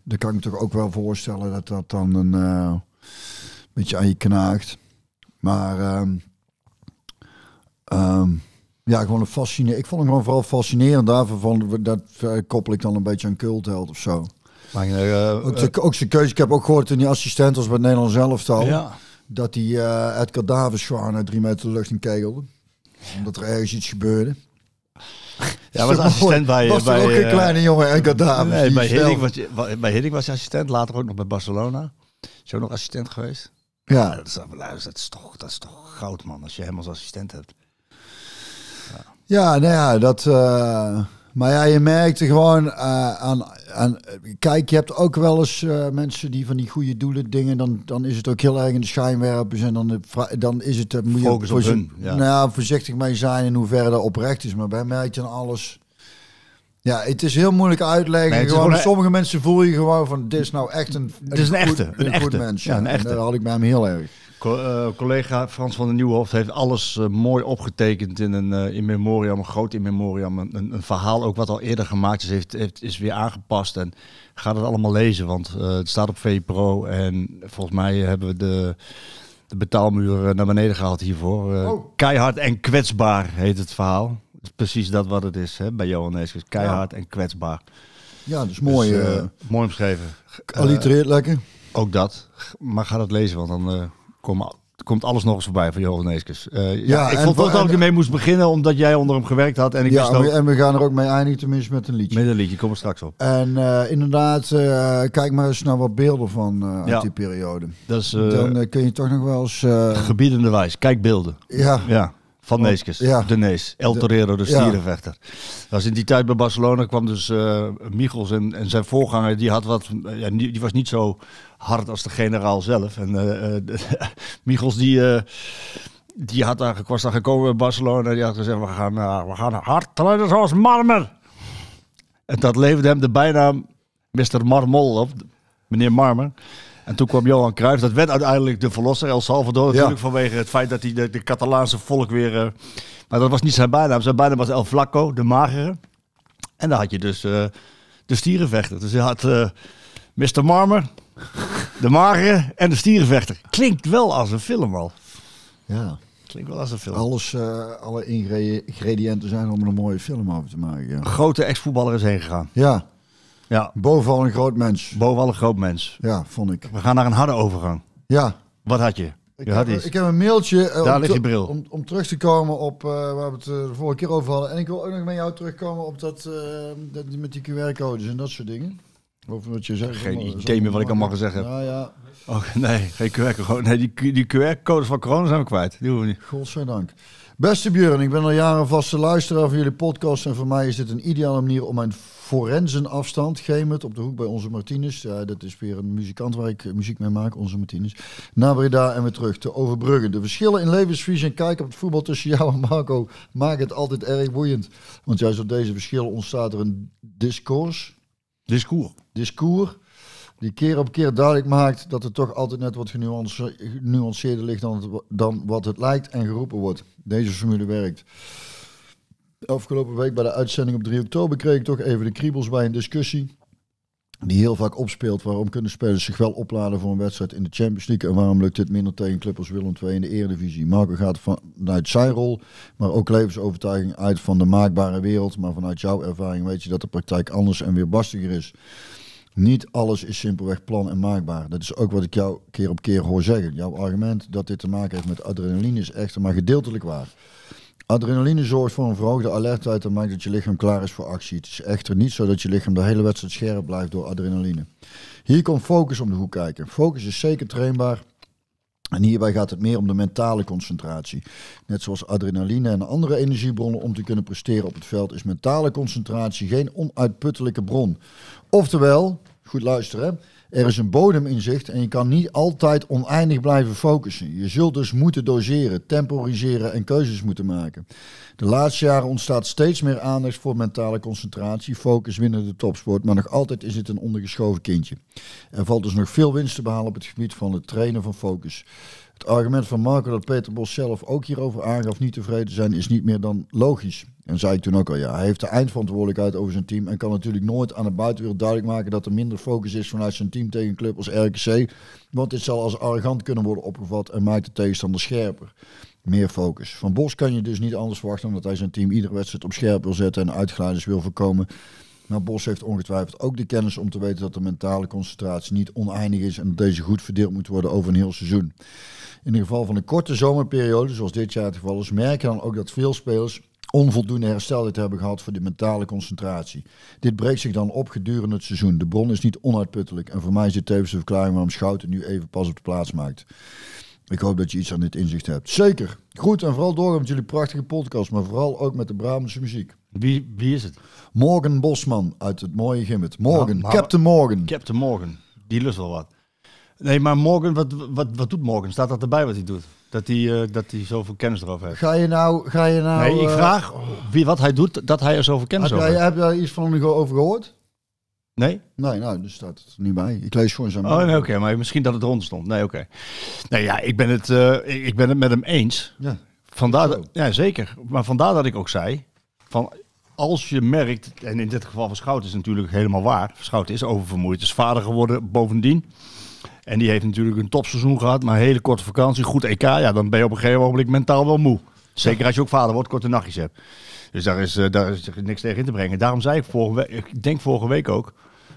dan kan ik me toch ook wel voorstellen dat dat dan een eh, beetje aan je knaagt. Maar ehm, ehm, ja, gewoon een fascinerend. Ik vond hem gewoon vooral fascinerend. Daarvan van, dat koppel ik dan een beetje aan cultheld of zo. Maar, eh, Ook, de- ook zijn keuze. Ik heb ook gehoord toen hij assistent was bij het Nederlands elftal. ja. Dat hij eh Edgar Davids gewoon uit drie meter de lucht in kegelde. Omdat er ergens iets gebeurde. Ja, was assistent bij... Was bij ook een eh, kleine jongen, Edgar Davids. Nee, bij Hiddink, was bij Hiddink was je assistent, later ook nog bij Barcelona. Is ook nog assistent geweest? Ja, Ja, dat is, dat, is toch, dat is toch goud, man, als je hem als assistent hebt. ja, nou ja, dat... eh, maar ja, je merkte gewoon eh, aan, aan... Kijk, je hebt ook wel eens eh, mensen die van die goede doelen dingen... Dan, dan is het ook heel erg in de schijnwerpers. En dan, dan is het... eh, moet je Focus op voorzi- hun, ja. Nou ja, voorzichtig mee zijn in hoeverre dat oprecht is. Maar bij mij merk je dan alles... Ja, het is heel moeilijk uitleggen. Nee, gewoon, gewoon- sommige mensen voel je gewoon van... Dit is nou echt een, Het is een goed- echte, een echte. mens. Ja, een En echte. Dat had ik bij hem heel erg. Co- eh, collega Frans van den Nieuwhof heeft alles eh, mooi opgetekend in een eh, in memoriam, een groot in memoriam. Een, een, een verhaal ook wat al eerder gemaakt is, heeft, heeft, is weer aangepast. En ga het allemaal lezen, want het staat op VPRO. En volgens mij hebben we de, de betaalmuur naar beneden gehaald hiervoor. Oh. Keihard en kwetsbaar heet het verhaal. Is precies dat wat het is hè, bij Johan Neeskens. Keihard en kwetsbaar. Ja, dat mooi. Dus, eh, mooi omschreven. Allitereert lekker. ook dat. Maar ga dat lezen, want dan Er komt alles nog eens voorbij van Johan Neeskens. Eh, ja, Ja, ik en vond toch dat ik ermee moest beginnen, omdat jij onder hem gewerkt had. En ik ja, ook... en we gaan er ook mee eindigen, tenminste met een liedje. Met een liedje, kom er straks op. En eh, inderdaad, eh, kijk maar eens naar wat beelden van uit Ja. die periode. Dat is Dan kun je toch nog wel eens... gebiedende wijs. Kijk beelden. ja, Ja, van Want- Neeskens. ja. De Nees. El Torero, de ja. stierenvechter. Dat was in die tijd bij Barcelona kwam dus eh Michels en, en zijn voorganger, die, had wat, ja, die, die was niet zo hard als de generaal zelf. En eh, eh, Michels die, die had eigenlijk, was daar gekomen bij Barcelona die had gezegd, we gaan, we gaan hard trainen zoals Marmer. En dat leverde hem de bijnaam Mr. Marmol op, meneer Marmer. En toen kwam Johan Cruijff. Dat werd uiteindelijk de verlosser. El Salvador natuurlijk vanwege het feit dat hij de, de Catalaanse volk weer... eh, maar dat was niet zijn bijnaam. Zijn bijnaam was El Flaco, de magere. En dan had je dus eh, de stierenvechter. Dus je had eh Mr. Marmer, de magere en de stierenvechter. Klinkt wel als een film al. ja. Klinkt wel als een film. Alles, alle ingre- ingrediënten zijn om er een mooie film over te maken. Ja, Een grote ex-voetballer is heen gegaan. ja Ja, bovenal een groot mens. bovenal een groot mens. Ja, vond ik. We gaan naar een harde overgang. Ja, Wat had je? Ik Je had heb, iets. ik heb een mailtje eh, Daar om, ligt je bril. Om, om terug te komen op eh, waar we het eh, de vorige keer over hadden. En ik wil ook nog met jou terugkomen op dat, dat met die QR-codes en dat soort dingen. Over wat je zegt. Geen Allemaal- idee meer wat ik allemaal gezegd heb. Nou ja, Oh, nee, geen QR-code. Nee, die, die QR-codes van corona zijn we kwijt. Die hoeven we niet. godzijdank. Beste Björn, ik ben al jaren vaste luisteraar van jullie podcast. En voor mij is dit een ideale manier om mijn forensenafstand, Gemert, op de hoek bij onze Martinez. Ja, dat is weer een muzikant waar ik eh, muziek mee maak, onze Martinez. Naar Breda en weer terug te overbruggen. De verschillen in levensvisie en kijk op het voetbal tussen jou en Marco maken het altijd erg boeiend. Want juist door deze verschillen ontstaat er een discours, Discours. discours die keer op keer duidelijk maakt dat het toch altijd net wat genuance- genuanceerder ligt dan, het- dan wat het lijkt en geroepen wordt. Deze formule werkt. Afgelopen week bij de uitzending op 3 oktober kreeg ik toch even de kriebels bij een discussie die heel vaak opspeelt. Waarom kunnen spelers zich wel opladen voor een wedstrijd in de Champions League en waarom lukt dit minder tegen clubs als Willem II in de Eredivisie? Marco gaat vanuit zijn rol, maar ook levensovertuiging uit van de maakbare wereld. Maar vanuit jouw ervaring weet je dat de praktijk anders en weer barstiger is. Niet alles is simpelweg plan en maakbaar. Dat is ook wat ik jou keer op keer hoor zeggen. Jouw argument dat dit te maken heeft met adrenaline is echter maar gedeeltelijk waar. Adrenaline zorgt voor een verhoogde alertheid en maakt dat je lichaam klaar is voor actie. Het is echter niet zo dat je lichaam de hele wedstrijd scherp blijft door adrenaline. Hier komt focus om de hoek kijken. Focus is zeker trainbaar. En hierbij gaat het meer om de mentale concentratie. Net zoals adrenaline en andere energiebronnen om te kunnen presteren op het veld is mentale concentratie geen onuitputtelijke bron. Oftewel, goed luisteren, er is een bodem in zicht en je kan niet altijd oneindig blijven focussen. Je zult dus moeten doseren, temporiseren en keuzes moeten maken. De laatste jaren ontstaat steeds meer aandacht voor mentale concentratie, focus binnen de topsport, maar nog altijd is het een ondergeschoven kindje. Er valt dus nog veel winst te behalen op het gebied van het trainen van focus. Het argument van Marco dat Peter Bos zelf ook hierover aangaf niet tevreden te zijn, is niet meer dan logisch. En zei ik toen ook al, ja, hij heeft de eindverantwoordelijkheid over zijn team en kan natuurlijk nooit aan de buitenwereld duidelijk maken dat er minder focus is vanuit zijn team tegen een club als RKC. Want dit zal als arrogant kunnen worden opgevat en maakt de tegenstander scherper. Meer focus. Van Bos kan je dus niet anders verwachten dan dat hij zijn team iedere wedstrijd op scherp wil zetten en uitglijders wil voorkomen. Maar Bos heeft ongetwijfeld ook de kennis om te weten dat de mentale concentratie niet oneindig is en dat deze goed verdeeld moet worden over een heel seizoen. In het geval van een korte zomerperiode, zoals dit jaar het geval is, merk je dan ook dat veel spelers onvoldoende hersteltijd hebben gehad voor die mentale concentratie. Dit breekt zich dan op gedurende het seizoen. De bron is niet onuitputtelijk en voor mij is dit tevens de verklaring waarom Schouten nu even pas op de plaats maakt. Ik hoop dat je iets aan dit inzicht hebt. Zeker. Goed en vooral doorgaan met jullie prachtige podcast, maar vooral ook met de Brabantse muziek. Wie, wie is het? Morgan Bosman uit het mooie Gimmet. Morgan, Nou, maar- Captain Morgan. Captain Morgan. Die lust wel wat. Nee, maar Morgan, wat, wat, wat doet Morgan? Staat dat erbij wat hij doet? Dat hij, eh, dat hij zoveel kennis erover heeft? Ga je nou, ga je nou... nee, ik eh, vraag wie, wat hij doet, dat hij er zoveel kennis Heb over jij, heeft. heb jij iets van over gehoord? Nee? Nee, nou, dus staat het niet bij. Ik lees gewoon zijn Oh, nee, oké. maar misschien dat het eronder stond. Nee, oké. Nee, ja, ik ben, het, eh, ik, ben het met hem eens. Ja. Vandaar, dat- ja, zeker. Maar vandaar dat ik ook zei, van als je merkt, en in dit geval van Schout is natuurlijk helemaal waar. Schout is oververmoeid, is vader geworden bovendien. En die heeft natuurlijk een topseizoen gehad, maar een hele korte vakantie, goed EK. Ja, dan ben je op een gegeven moment mentaal wel moe. Zeker als je ook vader wordt, korte nachtjes hebt. Dus daar is, eh, daar is niks tegen in te brengen. Daarom zei ik vorige week, ik denk vorige week ook,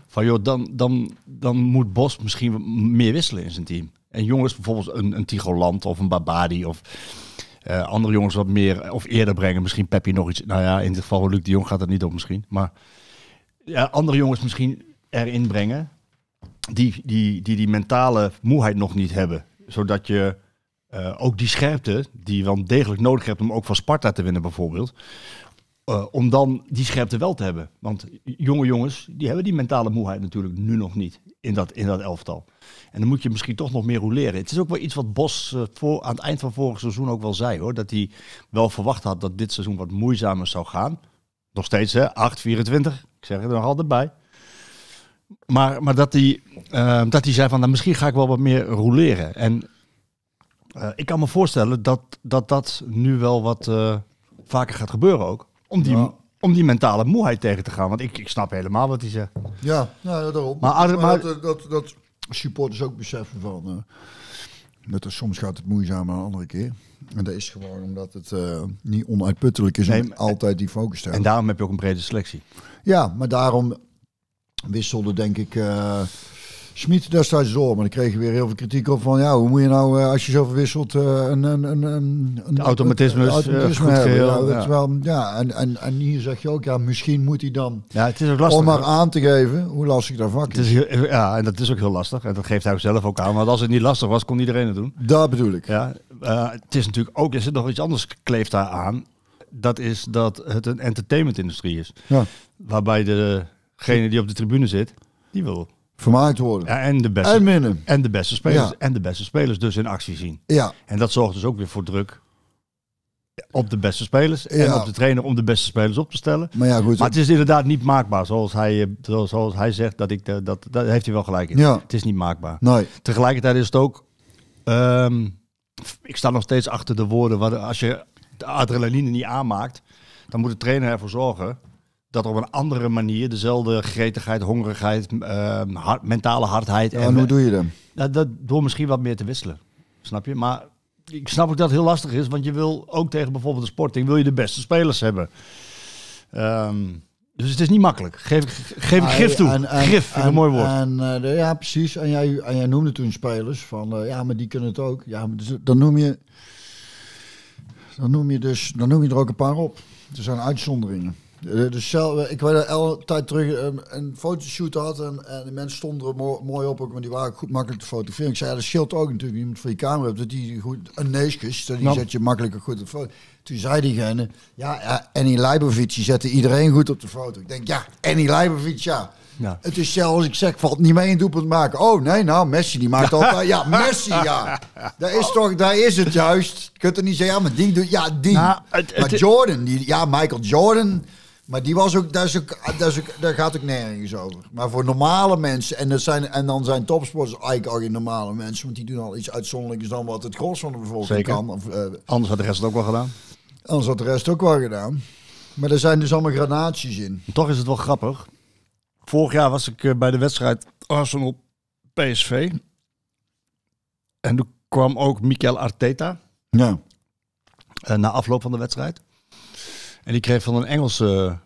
van joh, dan, dan, dan moet Bos misschien meer wisselen in zijn team. En jongens, bijvoorbeeld een, een Tigoland of een Babadi of eh, andere jongens wat meer of eerder brengen. Misschien Peppi nog iets. Nou ja, in dit geval Luc de Jong gaat het niet op misschien. Maar ja, andere jongens misschien erin brengen die die, die die mentale moeheid nog niet hebben. Zodat je eh, ook die scherpte, die je wel degelijk nodig hebt om ook van Sparta te winnen bijvoorbeeld. eh, om dan die scherpte wel te hebben. Want jonge jongens, die hebben die mentale moeheid natuurlijk nu nog niet in dat, in dat elftal. En dan moet je misschien toch nog meer roleren. Het is ook wel iets wat Bos eh, voor, aan het eind van vorig seizoen ook wel zei hoor. Dat hij wel verwacht had dat dit seizoen wat moeizamer zou gaan. Nog steeds hè, 8, 24. Ik zeg het er nog altijd bij. Maar, maar dat, hij, eh, dat hij zei van nou, misschien ga ik wel wat meer roleren. En eh, ik kan me voorstellen dat dat, dat nu wel wat eh, vaker gaat gebeuren ook. Om die, Ja. om die mentale moeheid tegen te gaan. Want ik, ik snap helemaal wat hij zegt. Ja, nou, daarom. Maar maar- dat, dat, dat supporters ook beseffen van... eh, dat er soms gaat het moeizamer dan een andere keer. En dat is gewoon omdat het eh, niet onuitputtelijk is Nee, om altijd die focus te En hebben. daarom heb je ook een brede selectie. Ja, maar daarom wisselde denk ik uh, Smit destijds door. Maar dan kreeg je weer heel veel kritiek op van... ja, hoe moet je nou eh, als je zoveel wisselt eh, een, een, een, een, een automatisme eh, hebben. ja, ja. Terwijl, ja, en, en, en hier zeg je ook, ja, misschien moet hij dan... Ja, het is ook lastig. Om maar aan te geven hoe lastig dat vak Het is. ja, en dat is ook heel lastig. En dat geeft hij ook zelf ook aan. Want als het niet lastig was, kon iedereen het doen. Dat bedoel ik. Ja, eh, het is natuurlijk ook, er zit nog iets anders kleeft daar aan. Dat is dat het een entertainmentindustrie is. Ja. Waarbij degene die op de tribune zit, die wil. Vermaakt worden. Ja, en, de beste, En en, de beste spelers. Ja. En de beste spelers dus in actie zien. Ja, En dat zorgt dus ook weer voor druk op de beste spelers. En Ja. op de trainer om de beste spelers op te stellen. maar ja, goed. Maar het is inderdaad niet maakbaar. Zoals hij, eh, zoals, hij zegt, dat ik, de- dat, dat heeft hij wel gelijk in. Ja. Het is niet maakbaar. Nee. Tegelijkertijd is het ook. ehm, ik sta nog steeds achter de woorden. Waar, als je de adrenaline niet aanmaakt, dan moet de trainer ervoor zorgen dat op een andere manier dezelfde gretigheid, hongerigheid, hard- mentale hardheid. Ja, en hoe doe je dat? dat, dat, door misschien wat meer te wisselen. Snap je? Maar ik snap ook dat het heel lastig is, want je wil ook tegen bijvoorbeeld de Sporting wil je de beste spelers hebben. Ehm, dus het is niet makkelijk. Geef, ik- geef ik grif toe. En- en- en- een mooi woord. En, eh, ja, precies. En jij, en jij noemde toen spelers van, eh, ja, maar die kunnen het ook. Ja, maar dus, dan noem je, dan noem je dus, dan noem je er ook een paar op. Er zijn uitzonderingen. Eh, Dus stel, ik weet tijd terug een, een fotoshoot had en, en de mensen stonden er mooi, mooi op, ook, maar die waren goed makkelijk te fotograferen. Ik zei, ja, dat scheelt ook natuurlijk. Iemand voor je camera hebt, dat die goed, een neusjes, dat die Ja. zet je makkelijker goed op de foto. Toen zei diegene, ja, ja Annie Leibovic, die zette iedereen goed op de foto. Ik denk, ja, Annie Leibovic, ja. Ja. Het is zelfs, ik zeg, valt niet mee een doelpunt maken. Oh, nee, nou, Messi, die maakt altijd... Ja, Messi, ja. Daar is toch, daar is het juist. Je kunt er niet zeggen, ja, maar die doet... Ja, die. Nou, het- maar het- Jordan, die, ja, Michael Jordan... Maar die was ook, daar, is ook, daar, is ook, daar gaat ook nergens over. Maar voor normale mensen, en, dat zijn, en dan zijn topsporters eigenlijk al geen normale mensen, want die doen al iets uitzonderlijks dan wat het gros van de bevolking Zeker. kan. Of, eh, Anders had de rest het ook wel gedaan. anders had de rest ook wel gedaan. Maar er zijn dus allemaal gradaties in. Toch is het wel grappig. Vorig jaar was ik eh, bij de wedstrijd Arsenal PSV. En toen kwam ook Mikel Arteta Ja. eh, na afloop van de wedstrijd. En die kreeg van een Engelse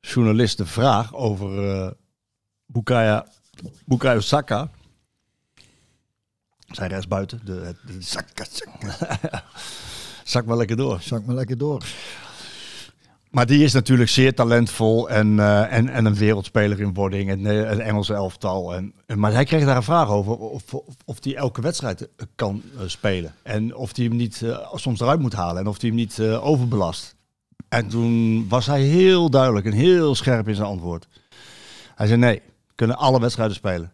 journalist de vraag over eh Bukaya, Bukayo Saka. Zijn rest buiten. De, de, zak maar lekker door. Zak maar lekker door. Maar die is natuurlijk zeer talentvol en, eh, en, en een wereldspeler in wording. En eh, een Engelse elftal. En, en, maar hij kreeg daar een vraag over of, of, of hij elke wedstrijd eh, kan eh, spelen. En of hij hem niet eh, soms eruit moet halen. En of hij hem niet eh, overbelast. En toen was hij heel duidelijk en heel scherp in zijn antwoord. Hij zei nee, kunnen alle wedstrijden spelen.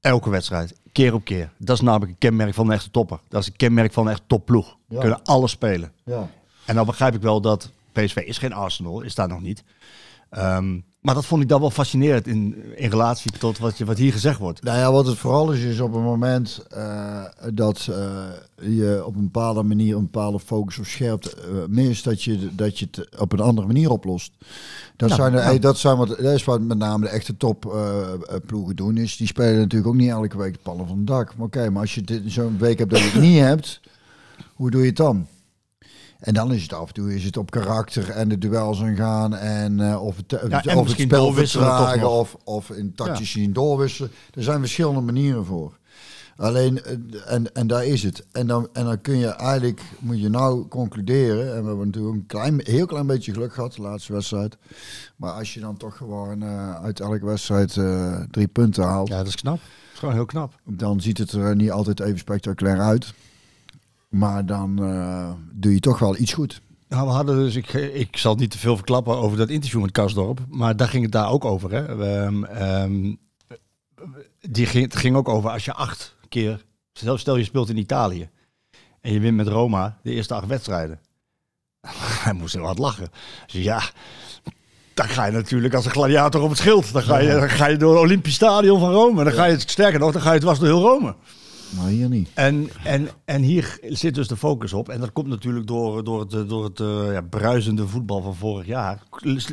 Elke wedstrijd, keer op keer. Dat is namelijk een kenmerk van een echte topper. Dat is een kenmerk van een echt topploeg. We Ja. kunnen alles spelen. Ja. En dan begrijp ik wel dat PSV is geen Arsenal, is daar nog niet. Ehm, maar dat vond ik dan wel fascinerend in, in relatie tot wat, je, wat hier gezegd wordt. Nou ja, wat het vooral is, is op het moment eh, dat eh, je op een bepaalde manier een bepaalde focus of scherpte eh, mist, dat je, dat je het op een andere manier oplost. Dat, Ja, zijn, er, ja. eh, dat, zijn wat, dat is wat met name de echte topploegen doen. Is, die spelen natuurlijk ook niet elke week de pallen van het dak. Maar oké, maar als je zo'n week hebt dat je het niet hebt, hoe doe je het dan? En dan is het af en toe is het op karakter en de duels aan gaan en eh, of het, Ja, en of het misschien spel vertragen of, of in tactisch zien doorwisselen. Er zijn verschillende manieren voor. Alleen, eh, en, en daar is het. En dan, en dan kun je eigenlijk, moet je nou concluderen. En we hebben natuurlijk een klein, heel klein beetje geluk gehad, de laatste wedstrijd. Maar als je dan toch gewoon eh, uit elke wedstrijd eh, drie punten haalt. Ja, dat is knap. Dat is gewoon heel knap. Dan ziet het er niet altijd even spectaculair uit. Maar dan eh, doe je toch wel iets goed. Nou, we hadden dus, ik, ik zal niet te veel verklappen over dat interview met Kasdorp, maar daar ging het daar ook over. Hè. Ehm, ehm, die ging, het ging ook over als je acht keer, stel, stel je speelt in Italië en je wint met Roma de eerste acht wedstrijden. Hij moest er wat lachen. Dus ja, dan ga je natuurlijk als een gladiator op het schild. Dan ga je, dan ga je door het Olympisch Stadion van Rome. Dan ga je, sterker nog, dan ga je dwars door heel Rome. Maar hier niet. En, en, en hier zit dus de focus op. En dat komt natuurlijk door, door het, door het eh, ja, bruisende voetbal van vorig jaar.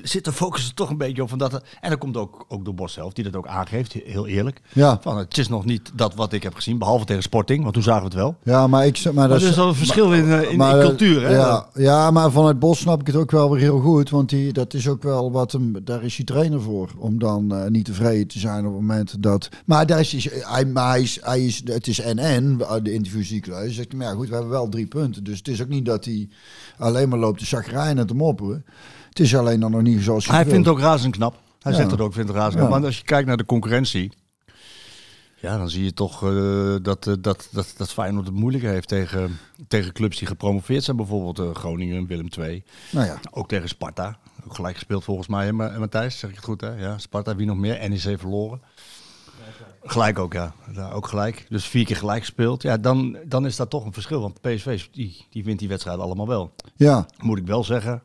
Zit de focus er toch een beetje op. Van dat, er- en dat komt ook, ook door Bos zelf, die dat ook aangeeft, heel eerlijk. Ja, Van, het is nog niet dat wat ik heb gezien, behalve tegen Sporting, want toen zagen we het wel. ja maar ik maar Maar dat er is al een verschil in, eh, in, maar, in cultuur. Hè? Ja, ja, maar vanuit Bos snap ik het ook wel weer heel goed. Want die, dat is ook wel wat hem, daar is hij trainer voor. Om dan eh, niet tevreden te zijn op het moment dat. Maar, daar is, hij, maar hij is, hij is, het is en-en, de interviews die ik. Zegt hij, maar ja, goed, we hebben wel drie punten. Dus het is ook niet dat hij alleen maar loopt te chagrijnen en te mopperen. Het is alleen dan nog niet zoals Hij wil. vindt het ook razend knap. Hij Ja. zegt het ook, vindt het razend knap. Ja. Maar als je kijkt naar de concurrentie, ja, dan zie je toch eh, dat, eh, dat, dat, dat Feyenoord het moeilijk heeft tegen, tegen clubs die gepromoveerd zijn. Bijvoorbeeld eh, Groningen, Willem II. Nou ja, Ook tegen Sparta. Ook gelijk gespeeld volgens mij, hè, Ma- en Matthijs? Zeg ik het goed, hè? Ja, Sparta, wie nog meer? NEC verloren. Gelijk ook, ja. ja. Ook gelijk. Dus vier keer gelijk gespeeld. Ja, dan, dan is dat toch een verschil. Want PSV, die, die wint die wedstrijd allemaal wel. ja, Moet ik wel zeggen,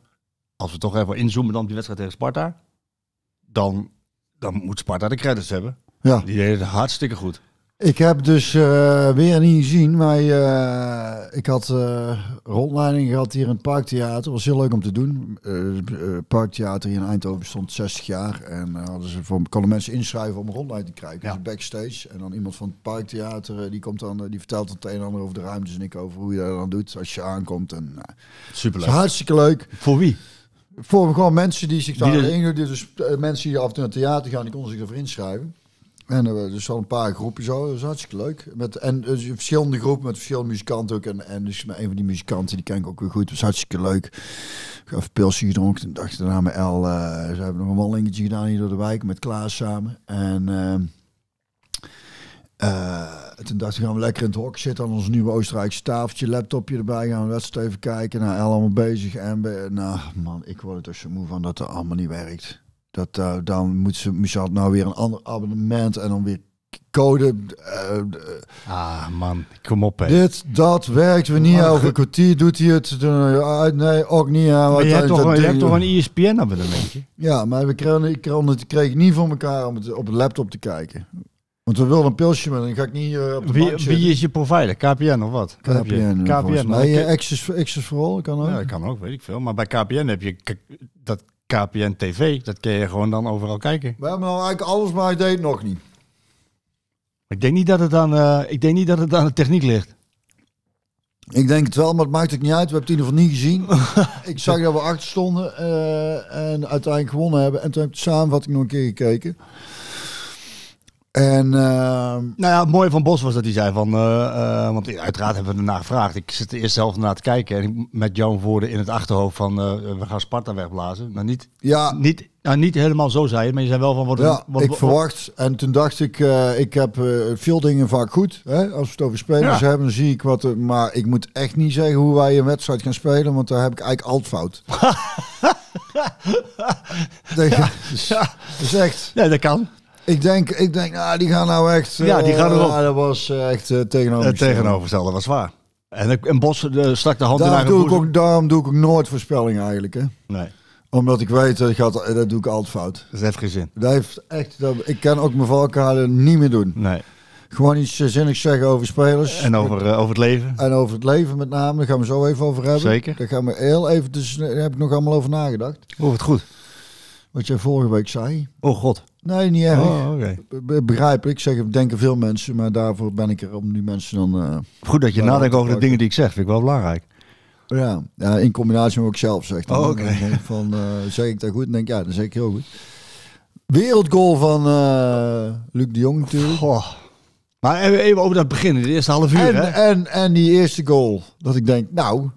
als we toch even inzoomen dan op die wedstrijd tegen Sparta, dan, dan moet Sparta de credits hebben. ja. Die deden het hartstikke goed. Ik heb dus eh, weer niet gezien, maar eh, ik had eh, rondleiding gehad hier in het Parktheater. was heel leuk om te doen. Eh, Parktheater hier in Eindhoven stond 60 jaar en hadden ze voor, konden mensen inschrijven om een rondleiding te krijgen. Ja. Dus backstage en dan iemand van het Parktheater die komt dan, die vertelt het een en ander over de ruimtes en ik over hoe je dat dan doet als je aankomt. En, het Superleuk. is hartstikke leuk. Voor wie? Voor gewoon mensen die zich daar Die dus- mensen die af en toe naar het theater gaan, die konden zich ervoor inschrijven. En waren dus al een paar groepen zo, dat is hartstikke leuk. Met, en dus verschillende groepen met verschillende muzikanten ook. En, en dus met een van die muzikanten, die ken ik ook weer goed, dat was hartstikke leuk. Een pilsje gedronken en dacht daarna met El, eh, ze hebben nog een wandelingetje gedaan hier door de wijk met Klaas samen. En eh, toen dachten we, gaan we lekker in het hok zitten aan ons nieuwe Oostenrijkse tafeltje, laptopje erbij, gaan we wedstrijd even kijken. Nou, El allemaal bezig en nou man, ik word er zo moe van dat het allemaal niet werkt. Dat, eh, dan moet ze, had nou weer een ander abonnement en dan weer code. eh, eh, Ah man, kom op hè. dit, dat werkt weer niet. Over een kwartier doet hij het. Nee, ook niet. Ja, Maar je hebt toch, je hebt toch een ESPN abonnementje? Ja, maar we kregen, ik kreeg niet voor elkaar om het op de laptop te kijken. Want we wilden een pilsje, maar dan ga ik niet eh, op de Wie, wie is je provider? KPN of wat? KPN. KPN. mij. maar Nee, Access, Access for All kan ook. ja, dat kan ook, weet ik veel. Maar bij KPN heb je dat KPN TV, dat kun je gewoon dan overal kijken. We hebben nou eigenlijk alles, maar hij deed het nog niet. Ik denk niet dat het aan, eh, ik denk niet dat het aan de techniek ligt. Ik denk het wel, maar het maakt het niet uit. We hebben het in ieder geval niet gezien. ik zag dat we achter stonden eh, en uiteindelijk gewonnen hebben. En toen heb ik de samenvatting nog een keer gekeken. En ehm, Nou ja, het mooie van Bos was dat hij zei van, eh, eh, want uiteraard hebben we ernaar gevraagd. Ik zit er eerst zelf naar te kijken en ik- met jouw woorden in het achterhoofd van, eh, we gaan Sparta wegblazen. Nou niet, ja, niet, nou, niet helemaal zo zei je, maar je zei wel van, wat, ja wat, ik verwacht. En toen dacht ik, ik heb veel dingen vaak goed. Hè? Als we het over spelers Ja. hebben, dan zie ik wat. er- maar ik moet echt niet zeggen hoe wij een wedstrijd gaan spelen, want daar heb ik eigenlijk altijd fout. Dat ja, is echt. ja, dat kan. Ik denk, ik denk, nou, die gaan nou echt. Ja, die gaan eh, erop. ja, dat was eh, echt eh, tegenover. Het tegenovergestelde was waar. En, en Bos eh, stak de hand in Daarom eigen doe, ik ook, daarom doe ik ook nooit voorspellingen eigenlijk. Hè? Nee, Omdat ik weet, dat, gaat, dat doe ik altijd fout. dat heeft geen zin. Dat heeft echt, dat, ik kan ook mijn valkuilen niet meer doen. Nee. Gewoon iets zinnigs zeggen over spelers. En over, over het leven. En over het leven met name, daar gaan we zo even over hebben. Zeker. Daar gaan we heel even, dus, daar heb ik nog allemaal over nagedacht. Oh, wat goed. Wat jij vorige week zei. Oh god. Nee, niet erg. Oh, oké. Be- Begrijp ik. Zeg, denken veel mensen, maar daarvoor ben ik er om die mensen dan... eh, Goed dat je nadenkt over de dingen die ik zeg. Vind ik wel belangrijk. Ja, ja, in combinatie met wat ik zelf zeg. Dan Oh. Dan ik van, eh, zeg ik dat goed? Dan denk ik, ja, dat zeg ik heel goed. Wereldgoal van eh Luc de Jong natuurlijk. Goh. Maar even even over dat begin, de eerste half uur. En, hè? en, en die eerste goal. Dat ik denk, nou,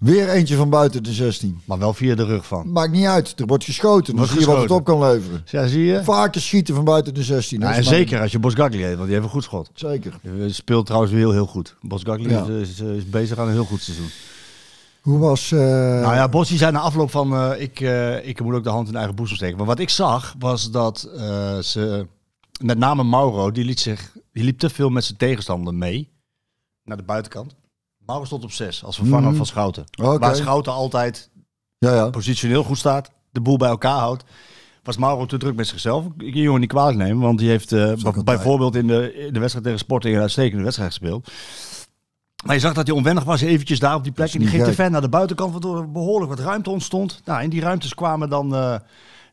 weer eentje van buiten de 16. Maar wel via de rug van. Maakt niet uit. Er wordt geschoten. Dan zie je wat het op kan leveren. Ja, zie je? Vaker schieten van buiten de 16. Ja, Dat en is maar- zeker als je Bosgagli heeft, want die heeft een goed schot. Zeker. Hij speelt trouwens weer heel, heel goed. Bosgagli Ja. is, is, is bezig aan een heel goed seizoen. Hoe was... eh, nou ja, Bos die zei na afloop van, eh, ik, eh, ik moet ook de hand in eigen boezem steken. Maar wat ik zag, was dat eh, ze, met name Mauro, die, liet zich, die liep te veel met zijn tegenstander mee. Naar de buitenkant. Mauro stond op 6 als vervanger Mhm. van Schouten. Waar Schouten altijd Ja, ja. positioneel goed staat, de boel bij elkaar houdt. Was Mauro te druk met zichzelf. Ik jongen niet kwalijk nemen, want die heeft eh, bijvoorbeeld in de, in de wedstrijd tegen Sporting een uitstekende wedstrijd gespeeld. Maar je zag dat hij onwennig was, eventjes daar op die plek. En die ging te ver naar de buitenkant, waardoor er behoorlijk wat ruimte ontstond. Nou, in die ruimtes kwamen dan... eh,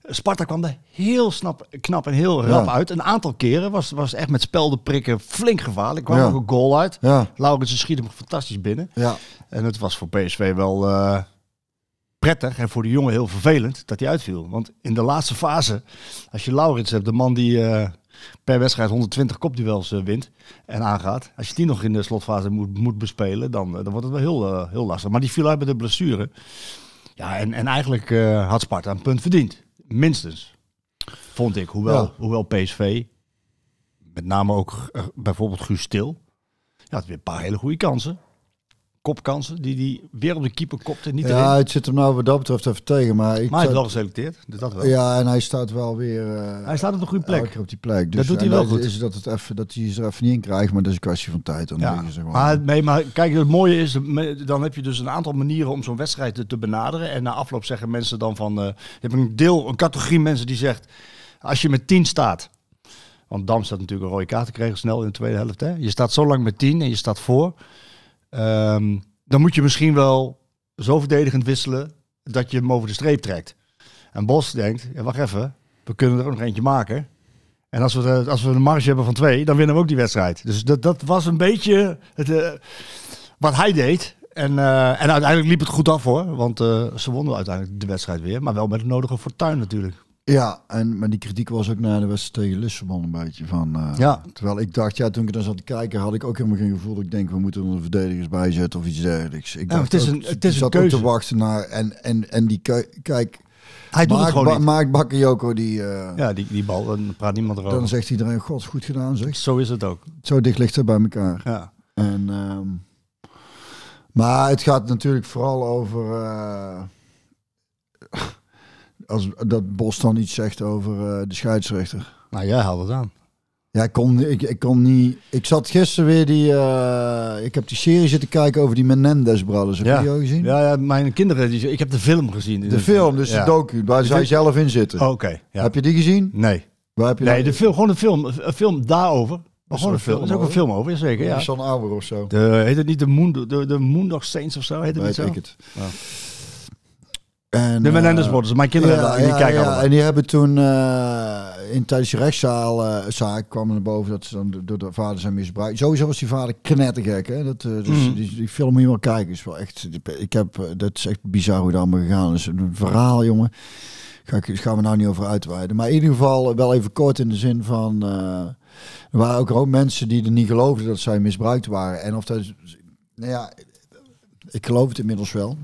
Sparta kwam er heel snap, knap en heel rap Ja. uit. Een aantal keren was, was echt met spelden prikken flink gevaarlijk. Kwam Ja. ook een goal uit. Ja, Laurensen schiet hem fantastisch binnen. ja. En het was voor PSV wel eh, prettig en voor de jongen heel vervelend dat hij uitviel. Want in de laatste fase, als je Laurits hebt, de man die eh, per wedstrijd 120 kopduels eh, wint en aangaat. Als je die nog in de slotfase moet, moet bespelen, dan, dan wordt het wel heel, heel lastig. Maar die viel uit met de blessure. Ja, en, en eigenlijk had Sparta een punt verdiend. Minstens. Vond ik. Hoewel, Ja. hoewel PSV, met name ook eh, bijvoorbeeld Guus Stil, ja, had weer een paar hele goede kansen. Kopkansen, die die weer op de keeper kopte, niet ja, erin. het zit hem nou wat dat betreft even tegen. Maar, ik Maar hij is wel geselecteerd, dus dat wel. Ja, en hij staat wel weer... eh, Hij staat op een goede plek. op die plek. Dus, doet hij wel dat goed. Is dat, het even, dat hij ze er even niet in krijgt, maar dat is een kwestie van tijd. Dan Ja, gewoon. maar, nee, maar kijk, het mooie is, dan heb je dus een aantal manieren om zo'n wedstrijd te, te benaderen. En na afloop zeggen mensen dan van, eh, je hebt een deel, een categorie mensen die zegt, als je met 10 staat, want Dam staat natuurlijk een rode kaart gekregen snel in de tweede helft. Hè? Je staat zo lang met 10 en je staat voor. Ehm, dan moet je misschien wel zo verdedigend wisselen dat je hem over de streep trekt. En Bos denkt, ja, wacht even, we kunnen er nog eentje maken. En als we, de, als we een marge hebben van twee, dan winnen we ook die wedstrijd. Dus dat, dat was een beetje het, eh, wat hij deed. En, eh, en uiteindelijk liep het goed af hoor. Want eh, ze wonnen uiteindelijk de wedstrijd weer. Maar wel met het nodige fortuin natuurlijk. Ja, en, maar die kritiek was ook na de wedstrijd tegen Lissabon een beetje van... eh, Ja. Terwijl ik dacht, ja, toen ik er dan zat te kijken, had ik ook helemaal geen gevoel. dat Ik denk, we moeten er een verdedigers bij zetten of iets dergelijks. Ik Ja, dacht het is ook- een- het is een zat ook keuze. te wachten naar... En, en, en die kijk, Hij doet het gewoon ba niet. Mark Bakayoko, die... eh, Ja, die, die bal, dan praat niemand erover. dan zegt iedereen, god, goed gedaan zeg. Zo is het ook. Zo dicht ligt het bij elkaar. Ja. En, ehm, maar het gaat natuurlijk vooral over... eh, als dat Bos dan iets zegt over eh, de scheidsrechter. Nou, jij haalt het aan. Ja, ik kon, ik, ik kon niet... Ik zat gisteren weer die... eh, ik heb die serie zitten kijken over die Menendez brothers. Heb Ja. je gezien? Ja, ja, mijn kinderen, die, ik heb de film gezien. De film, dus Ja. de docu, waar zij film- zelf in zitten. Oh, Oké, ja. Heb je die gezien? Nee. Waar heb je Nee, de film, gewoon een film, een film daarover. Maar is gewoon een film. Er is ook een film over, zeker. Ja. Zo'n ouder of zo? De, heet het niet de, Moon, de, de Saints of zo? Heet het niet Weet zo? ik het. Ja. En, De eh, Menendez Brothers. Mijn kinderen ja, die ja, kijken ja, allemaal. En die hebben toen eh, in tijdens de rechtszaal eh, zaak kwam er naar boven dat ze dan door- de vader zijn misbruikt. Sowieso was die vader knettergek. Hè? Dat, eh, dus Mhm. die, die film moet je wel kijken. Is wel echt, ik heb, eh, dat is echt bizar hoe dat allemaal gegaan is. Een verhaal, jongen. Ga ik, gaan we nou niet over uitweiden. Maar in ieder geval wel even kort in de zin van... eh, er waren ook, ook mensen die er niet geloofden dat zij misbruikt waren. En of dat... Nou ja, ik geloof het inmiddels wel.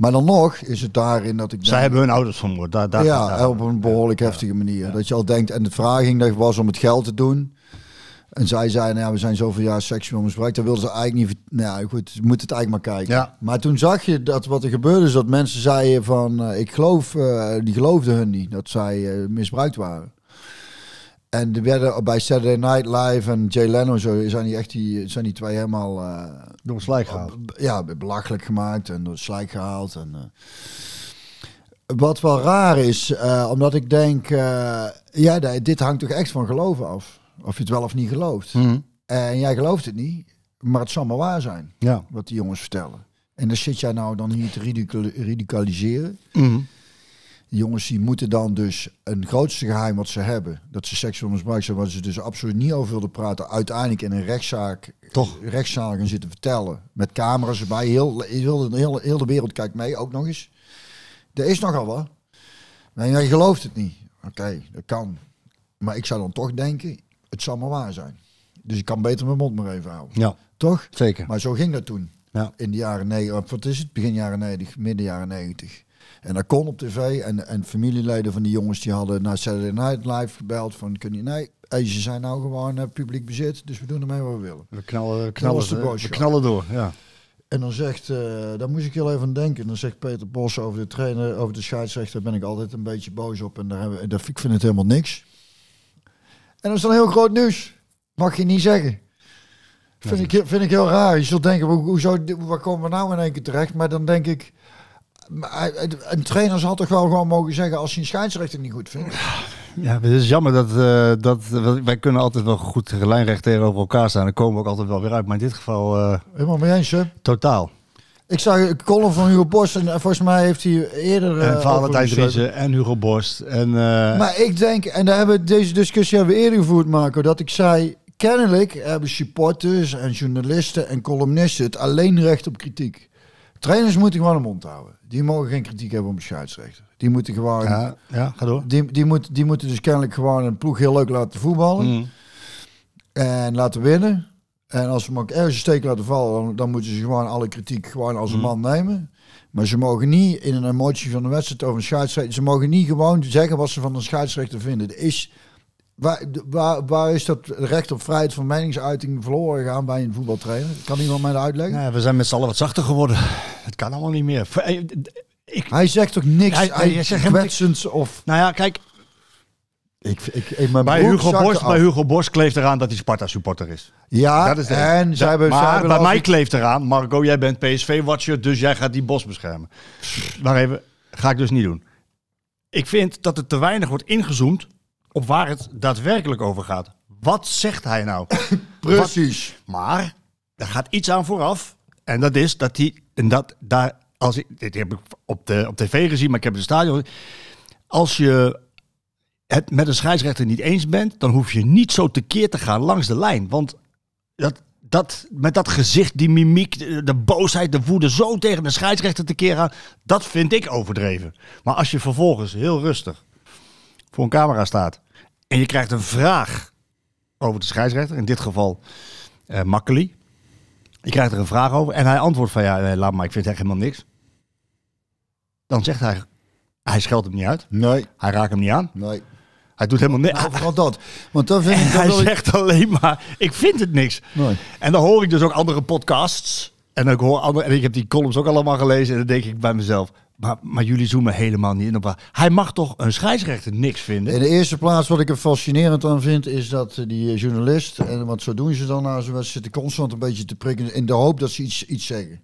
Maar dan nog is het daarin dat ik... Zij denk- hebben hun ouders vermoord. Daar, daar, ja, daar- op een behoorlijk heftige manier. Dat je al denkt, en de vraag ging dat was om het geld te doen. En zij zei, nou ja, we zijn zoveel jaar seksueel misbruikt. Dan wilden ze eigenlijk niet... Nou ja, goed, je moet het eigenlijk maar kijken. Ja. Maar toen zag je dat wat er gebeurde, is dat mensen zeiden van... eh, ik geloof, eh, die geloofden hun niet, dat zij eh, misbruikt waren. En er werden bij Saturday Night Live en Jay Leno zo, zijn die echt die, zijn die twee helemaal... eh, Door slijk gehaald. ja, belachelijk gemaakt en door slijk gehaald. En, eh. Wat wel raar is, eh, omdat ik denk, ja, dit hangt toch echt van geloven af. Of je het wel of niet gelooft. Mhm. En jij gelooft het niet, maar het zal maar waar zijn, Ja. wat die jongens vertellen. En dan zit jij nou dan hier te ridical- radicaliseren. Mhm. Die jongens die moeten dan dus een grootste geheim wat ze hebben, dat ze seksueel misbruikt zijn, waar ze dus absoluut niet over wilden praten, uiteindelijk in een rechtszaak, Toch. rechtszaal gaan zitten vertellen. Met camera's erbij, heel, heel, heel, heel de wereld kijkt mee, ook nog eens. Er is nogal wat. Maar jij gelooft het niet. Oké, dat kan. Maar ik zou dan toch denken, het zal maar waar zijn. Dus ik kan beter mijn mond maar even houden. Ja, Toch? zeker. Maar zo ging dat toen. Ja. In de jaren 90, wat is het? Begin jaren 90, midden jaren 90. En dat kon op tv. En, en familieleden van die jongens die hadden naar Saturday Night Live gebeld. Van, kun je, nee, ze zijn nou gewoon eh, publiek bezit. Dus we doen ermee wat we willen. We knallen, was de knallen, we knallen door. Ja. En dan zegt, eh daar moest ik heel even aan denken. Dan zegt Peter Bos over de trainer, over de scheidsrechter, ben ik altijd een beetje boos op. En daar hebben, dat, ik vind het helemaal niks. En dat is dan heel groot nieuws. Mag je niet zeggen. Vind ik, heel- vind ik heel raar. Je zult denken, hoe, hoezo, waar komen we nou in één keer terecht? Maar dan denk ik, een trainer zal toch wel gewoon mogen zeggen als hij een scheidsrechter niet goed vindt. Ja, het is jammer dat, eh, dat wij kunnen altijd wel goed lijnrecht tegenover elkaar staan. Dan komen we ook altijd wel weer uit. Maar in dit geval eh, Helemaal mee eens, hè? totaal. Ik zag een column van Hugo Bos en eh, volgens mij heeft hij eerder... eh, en Valentijn. Driessen en Hugo Borst. En, eh, Maar ik denk, en daar hebben we deze discussie hebben we eerder gevoerd, Marco, dat ik zei, kennelijk hebben supporters en journalisten en columnisten het alleen recht op kritiek. Trainers moeten gewoon een mond houden. Die mogen geen kritiek hebben op een scheidsrechter. Die moeten gewoon, ja, ja, ga door. die, die, moet, die moeten dus kennelijk gewoon een ploeg heel leuk laten voetballen Mm. en laten winnen. En als ze hem ook ergens een steek laten vallen, dan, dan moeten ze gewoon alle kritiek gewoon als een Mm. man nemen. Maar ze mogen niet in een emotie van de wedstrijd over een scheidsrechter. Ze mogen niet gewoon zeggen wat ze van een scheidsrechter vinden. Er is, waar, waar, waar is dat recht op vrijheid van meningsuiting verloren gegaan bij een voetbaltrainer? Kan iemand mij dat uitleggen? We zijn met z'n allen wat zachter geworden. Het kan allemaal niet meer. Eh, Ik, Hij zegt toch niks Hij- hij hij, zegt kwetsends of... nou ja, kijk, Ik, ik, bij Hugo, Borst, af. bij Hugo Borst kleeft eraan dat hij Sparta-supporter is. Ja, dat is de- en zij hebben... zij maar hebben bij mij kleeft eraan, Marco, jij bent PSV-watcher, dus jij gaat die Bos beschermen. Maar even, ga ik dus niet doen. Ik vind dat er te weinig wordt ingezoomd op waar het daadwerkelijk over gaat. Wat zegt hij nou? Precies. Maar er gaat iets aan vooraf. En dat is dat hij. En dat daar. Als ik, dit heb ik op, de, op tv gezien, maar ik heb het in het stadion. Als je het met een scheidsrechter niet eens bent, dan hoef je niet zo tekeer te gaan langs de lijn. Want dat, dat, met dat gezicht, die mimiek, de, de boosheid, de woede, zo tegen de scheidsrechter tekeer gaan, dat vind ik overdreven. Maar als je vervolgens heel rustig voor een camera staat en je krijgt een vraag over de scheidsrechter, in dit geval eh Makkeli. Je krijgt er een vraag over en hij antwoordt van ja, eh, laat maar, ik vind echt helemaal niks. Dan zegt hij, hij scheldt hem niet uit, Nee, hij raakt hem niet aan, nee. hij doet helemaal niks. Nou, vooral dat. Want dan vind ik... hij ik- zegt alleen maar, ik vind het niks. Nee. En dan hoor ik dus ook andere podcasts. En, ik hoor andere, en ik heb die columns ook allemaal gelezen. En dan denk ik bij mezelf, maar, maar jullie zoomen helemaal niet in op. Hij mag toch een scheidsrechter niks vinden? In de eerste plaats, wat ik er fascinerend aan vind, is dat eh, die eh, journalist, en wat zo doen ze dan na zo'n wedstrijd, zitten constant een beetje te prikken in de hoop dat ze iets, iets zeggen.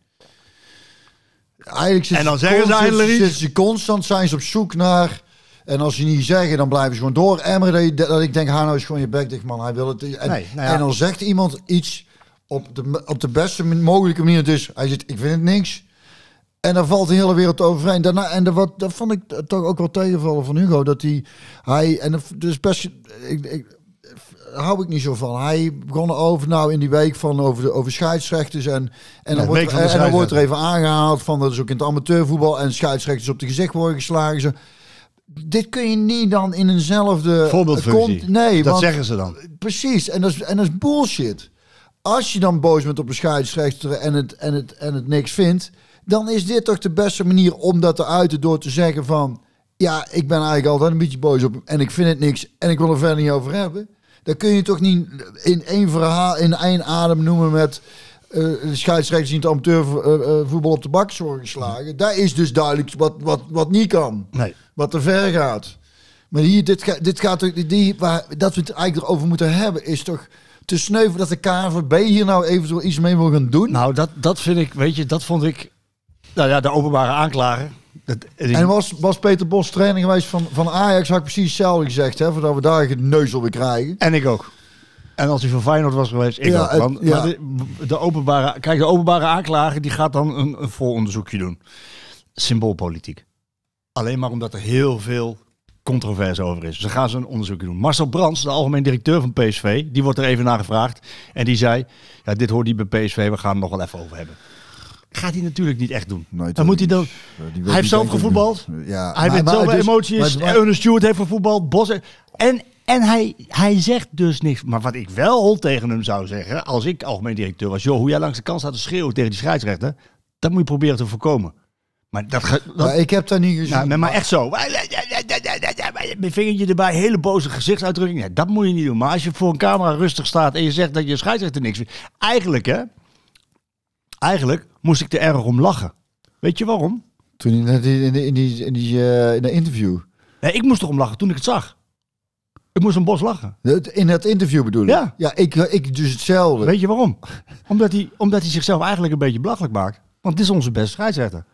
Eigenlijk En dan ze zeggen ze eindelijk zitten ze constant, zijn ze op zoek naar, en als ze niet zeggen, dan blijven ze gewoon door. Emmeren dat, je- dat ik denk, nou eens gewoon je bek dicht man, hij wil het. En, Nee, nou ja. en dan zegt iemand iets op de, op de beste mogelijke manier, dus hij zegt, ik vind het niks. En daar valt de hele wereld overheen. Daarna, en dat, wat, dat vond ik toch ook wel tegenvallen van Hugo. Dat hij, hij en dus best, ik, ik, hou ik niet zo van. Hij begon over nou in die week van over, de, over scheidsrechters. En, en, dan wordt, de er- en dan wordt er even aangehaald van dat is ook in het amateurvoetbal. En scheidsrechters op de gezicht worden geslagen. Zo. Dit kun je niet dan in eenzelfde... Voorbeeldfunctie. Nee, dat want, zeggen ze dan. Precies, en dat, is, en dat is bullshit. Als je dan boos bent op een scheidsrechter en het, en, het, en het niks vindt, dan is dit toch de beste manier om dat te uiten door te zeggen van, ja, ik ben eigenlijk altijd een beetje boos op hem en ik vind het niks en ik wil er verder niet over hebben. Dan kun je toch niet in één verhaal, in één adem noemen met eh, de scheidsrechters in het amateurvoetbal op de bak worden geslagen. Daar is dus duidelijk wat, wat, wat niet kan Nee. wat te ver gaat. Maar hier, dit, ga- dit gaat toch, die, waar, dat we het eigenlijk erover moeten hebben, is toch te sneuven dat de KNVB hier nou eventueel iets mee wil gaan doen. Nou, dat, dat vind ik, weet je, dat vond ik, nou ja, de openbare aanklager. Dat, en was, was Peter Bos trainer geweest van, van Ajax, had ik precies hetzelfde gezegd, hè, voordat we daar een neuzel weer krijgen. En ik ook. En als hij van Feyenoord was geweest, ik Ja, ook. Want, ja. de, de openbare, kijk, de openbare aanklager die gaat dan een, een vooronderzoekje doen. Symboolpolitiek. Alleen maar omdat er heel veel controverse over is. Ze gaan zo'n onderzoekje doen. Marcel Brands, de algemeen directeur van PSV, die wordt er even naar gevraagd. En die zei, ja, dit hoort niet bij PSV, we gaan het nog wel even over hebben. Gaat hij natuurlijk niet echt doen. Nee, dan moet hij dan... Hij heeft zelf gevoetbald. Ja, Hij het is- emoties. Ernest Stewart heeft gevoetbald. Bos. En En hij, hij zegt dus niks. Maar wat ik wel tegen hem zou zeggen, als ik algemeen directeur was, joh, hoe jij langs de kant staat te schreeuwen tegen die scheidsrechter, dat moet je proberen te voorkomen. Maar dat, dat Maar ik heb dat niet gezien. ja, maar, maar echt zo. Mijn vingertje erbij, hele boze gezichtsuitdrukking. Ja, dat moet je niet doen. Maar als je voor een camera rustig staat en je zegt dat je scheidsrechter niks vindt. Eigenlijk, hè? Eigenlijk moest ik er erg om lachen. Weet je waarom? Toen in, die- in, die- in, die, in, die, eh, in dat interview. Nee, ik moest erom lachen toen ik het zag. Ik moest een bos lachen. Het- In dat interview bedoel ik? Ja. Ja, ik, ik dus hetzelfde. Weet je waarom? Omdat hij, omdat hij zichzelf eigenlijk een beetje belachelijk maakt. Want het is onze beste scheidsrechter.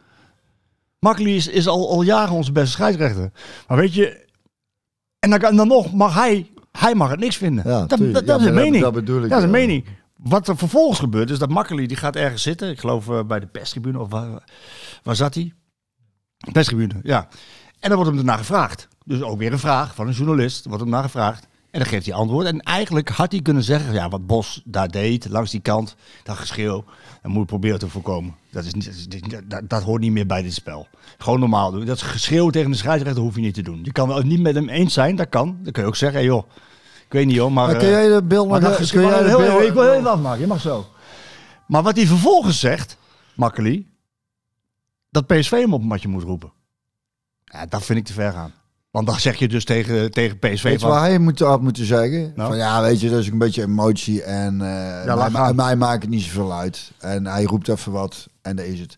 Makkeli is, is al, al jaren onze beste scheidsrechter. Maar weet je... En dan, en dan nog mag hij... Hij mag het niks vinden. Ja, dat, dat, Ja, dat is een mening. dat bedoel ik, Dat is een mening. Wat er vervolgens gebeurt is dat Makkeli die gaat ergens zitten. Ik geloof eh, bij de perstribune of waar, waar zat hij? Perstribune, ja. En dan wordt hem ernaar gevraagd. Dus ook weer een vraag van een journalist. Wordt hem naar gevraagd. En dan geeft hij antwoord. En eigenlijk had hij kunnen zeggen, ja, wat Bos daar deed, langs die kant, dat geschreeuw, dat moet je proberen te voorkomen. Dat, is niet, dat, dat, hoort niet meer bij dit spel. Gewoon normaal doen. Dat geschreeuw tegen de scheidsrechter hoef je niet te doen. Je kan wel niet met hem eens zijn, dat kan. Dan kun je ook zeggen, joh, ik weet niet joh, maar... Maar kun eh, jij de beeld maar nog... kun jij de beeld- ik wil heel even afmaken, je mag zo. Maar wat hij vervolgens zegt, Makkeli, dat PSV hem op een matje moet roepen. Ja, dat vind ik te ver gaan. Want dan zeg je dus tegen, tegen PSV Weet je waar hij moet, had moeten zeggen? Nou? Van ja, weet je, dat is een beetje emotie en laat mij, maakt het niet zoveel uit. En hij roept even wat en dat is het.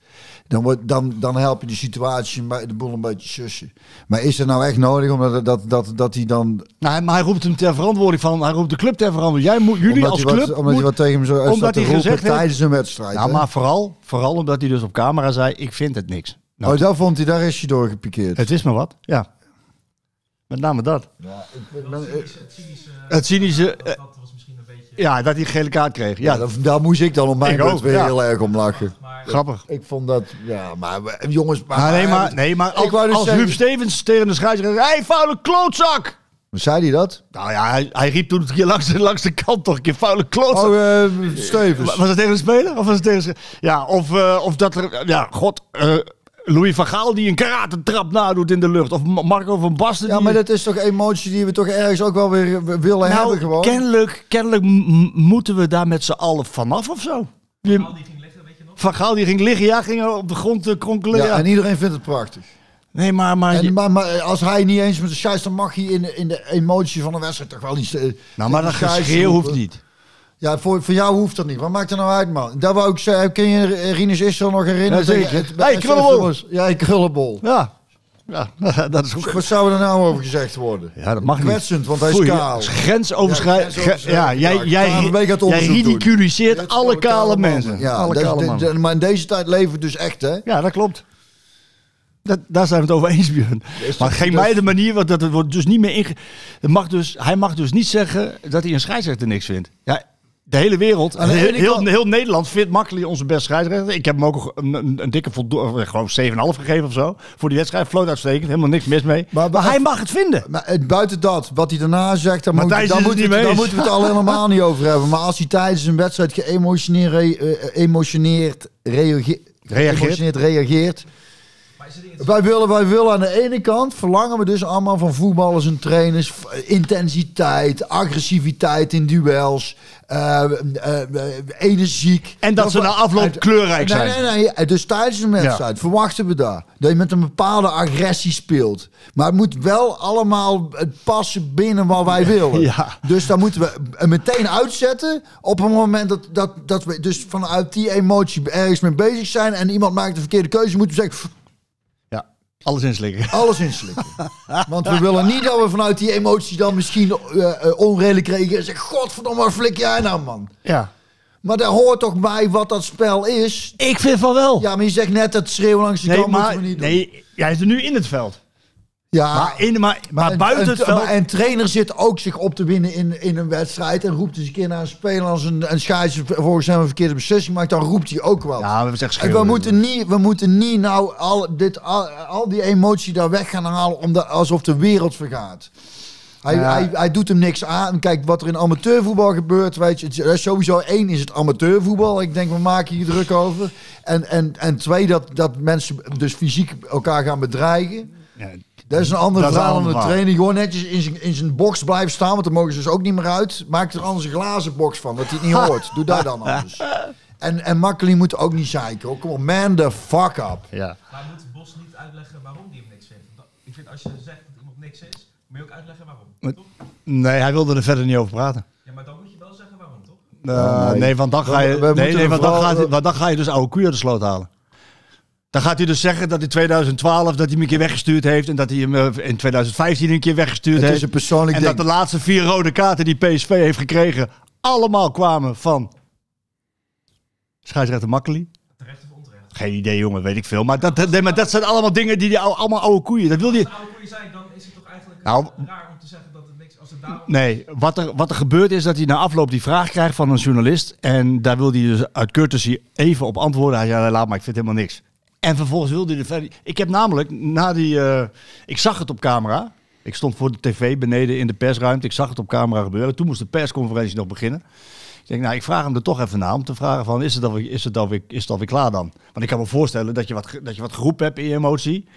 Dan, wordt, dan, dan help je de situatie, maar de boel een beetje sussen. Maar is het nou echt nodig omdat dat, dat, dat hij dan... Nou, maar hij roept hem ter verantwoording van... Hij roept de club ter verantwoording. Jij moet, jullie omdat als club... wat, omdat moet- hij wat tegen hem zo omdat hij gezegd heeft- tijdens een wedstrijd. nou, hè? maar vooral, vooral omdat hij dus op camera zei... Ik vind het niks. Nou, oh, daar vond hij, daar is hij door gepikeerd. het is maar wat. Ja. Met name dat. Ja, ik ben- Het cynische, Het cynische... eh, dat was misschien een beetje... ja, dat hij een gele kaart kreeg. Ja, ja, daar, daar moest ik dan op mijn ook, weer ja. heel erg om lachen. Maar grappig. Ik vond dat, ja, maar jongens... Maar, Maar nee, maar- nee, maar als, dus als zeggen- Huub Stevens tegen de scheidsrechter... Hé, hey, vuile klootzak! Zei hij dat? Nou ja, hij, hij riep toen een keer langs de, langs de kant toch een keer vuile klootzak. Oh, eh Stevens. Was het tegen de speler? Of was het tegen de... Ja, of, eh, of dat er... Ja, god... eh, Louis van Gaal die een karatentrap nadoet in de lucht. Of Ma- Marco van Basten Ja, maar dat is toch emotie die we toch ergens ook wel weer eh, willen hebben nou, gewoon. kennelijk, kennelijk moeten we daar met z'n allen vanaf of zo. Die- Gaal die ging liggen, weet je nog? Van Gaal die ging liggen, ja, ging op de grond eh, kronkelen. ja, Ja, en iedereen vindt het prachtig. Nee, maar... maar, En, maar, maar als hij niet eens met de scheids, dan mag hij in de, in de emotie van een wedstrijd toch wel niet... eh, nou, maar dat de geschreeuw hoeft niet. Ja, voor, voor jou hoeft dat niet. Wat maakt er nou uit, man? Daar wou ik zeggen, kun je eh, Rinus Israël nog herinneren? Ja, zeker. Bij Hey, krullenbol. Ja, hey, krullenbol. Ja, ja dat is ook... Wat zou er nou over gezegd worden? Ja, dat mag niet. Kwetsend, want hij is kaal. Grensoverschrijdend. Ja, Ja, grensoverschrijdend. jij, Ja, jij, jij doen. ridiculiseert alle kale mensen. Ja, alle kale de- maar in deze tijd leven we dus echt, hè? Ja, dat klopt. Dat, daar zijn we het over eens, Björn. Maar geen mij de manier, want dat het wordt dus niet meer inge... Het mag dus, hij mag dus niet zeggen dat hij een scheidsrechter niks vindt. Ja, de hele wereld, heel, heel, Nederland vindt Makkeli onze beste scheidsrechter. Ik heb hem ook een, een, een dikke voldoende, ik geloof 7,5 gegeven of zo. Voor die wedstrijd, floot uitstekend, helemaal niks mis mee. Maar, Maar- maar- hij mag het vinden. Maar buiten dat, wat hij daarna zegt, daar, moet, daar, is het moeten we, moeten het al helemaal niet over hebben. Maar als hij tijdens een wedstrijd geëmotioneerd eh, emotioneerd reage- Reageert. reageert. Wij willen, wij willen aan de ene kant, verlangen we dus allemaal van voetballers en trainers, intensiteit, agressiviteit in duels, eh, eh, eh, energiek. En dat ze na afloop kleurrijk nee, zijn. Nee, nee, Dus tijdens een wedstrijd verwachten we daar. Dat je met een bepaalde agressie speelt. Maar het moet wel allemaal het passen binnen wat wij willen. Ja. Dus dan moeten we meteen uitzetten. Op het moment dat, dat, dat we dus vanuit die emotie ergens mee bezig zijn. En iemand maakt de verkeerde keuze. Moeten we zeggen, alles inslikken. alles inslikken. Want we willen niet dat we vanuit die emotie dan misschien eh, eh, onredelijk reageren. En zeggen, godverdomme, wat flik jij nou man? Ja. Maar daar hoort toch bij wat dat spel is. Ik vind van wel. Ja, maar je zegt net dat schreeuwen langs de nee, kant maar, moeten we niet doen. nee, jij is er nu in het veld. Ja, Maar, in, maar, maar, buiten een, het veld... maar een trainer zit ook zich op te winnen in, in een wedstrijd. En roept eens een keer naar een speler als een, een scheidsrechter volgens hem een verkeerde beslissing maakt. Dan roept hij ook wel. ja, we zeggen we moeten niet, we moeten niet nou al, dit, al, al die emotie daar weg gaan halen omdat, alsof de wereld vergaat. Hij, Ja. hij, hij doet hem niks aan. Kijk, wat er in amateurvoetbal gebeurt, weet je, het sowieso één is het amateurvoetbal. Ik denk, we maken hier druk over. En, en, en twee, dat, dat mensen dus fysiek elkaar gaan bedreigen. Ja, Dat is een ander Dat is een verhaal dan de trainer. Gewoon netjes in zijn, in zijn box blijven staan, want dan mogen ze dus ook niet meer uit. Maak er anders een glazen box van, dat hij het niet hoort. Doe dat dan anders. En, en Makkeli moet ook niet zeiken. hoor. Kom op, man the fuck up. Ja. Maar moet Bos niet uitleggen waarom die hem niks vindt? Dat- Ik vind als je zegt dat iemand niks is, moet je ook uitleggen waarom. Toch? Nee, hij wilde er verder niet over praten. Ja, maar dan moet je wel zeggen waarom, toch? Eh, nee. nee. want dan ga je, we nee, moeten nee, er want dan, gaat, ga je dus oude koeien uit de sloot halen. Dan gaat hij dus zeggen dat in 2012 dat hij hem een keer weggestuurd heeft. En dat hij hem eh, in 2015 een keer weggestuurd Het is heeft. een persoonlijk en ding. dat de laatste vier rode kaarten die PSV heeft gekregen... allemaal kwamen van scheidsrechter Makkeli. Terecht of onterecht? Geen idee, jongen, weet ik veel. Maar dat, dat- nee, maar dat zijn allemaal dingen die, die allemaal oude koeien. Dat wil Als je. het oude koeien zijn, dan is het toch eigenlijk Nou- raar om te zeggen dat het niks... Als het daarom... Nee, wat er, wat er gebeurt is dat hij na afloop die vraag krijgt van een journalist. En daar wil hij dus uit courtesy even op antwoorden. Hij zei, laat maar, ik vind helemaal niks. En vervolgens wilde hij verder... Ik heb namelijk, na die... eh, ik zag het op camera. Ik stond voor de tv beneden in de persruimte. Ik zag het op camera gebeuren. Toen moest de persconferentie nog beginnen. Ik denk, nou, ik vraag hem er toch even naar om te vragen van, is het alweer, is het alweer, is het alweer klaar dan? Want ik kan me voorstellen dat je wat, dat je wat geroepen hebt in je emotie.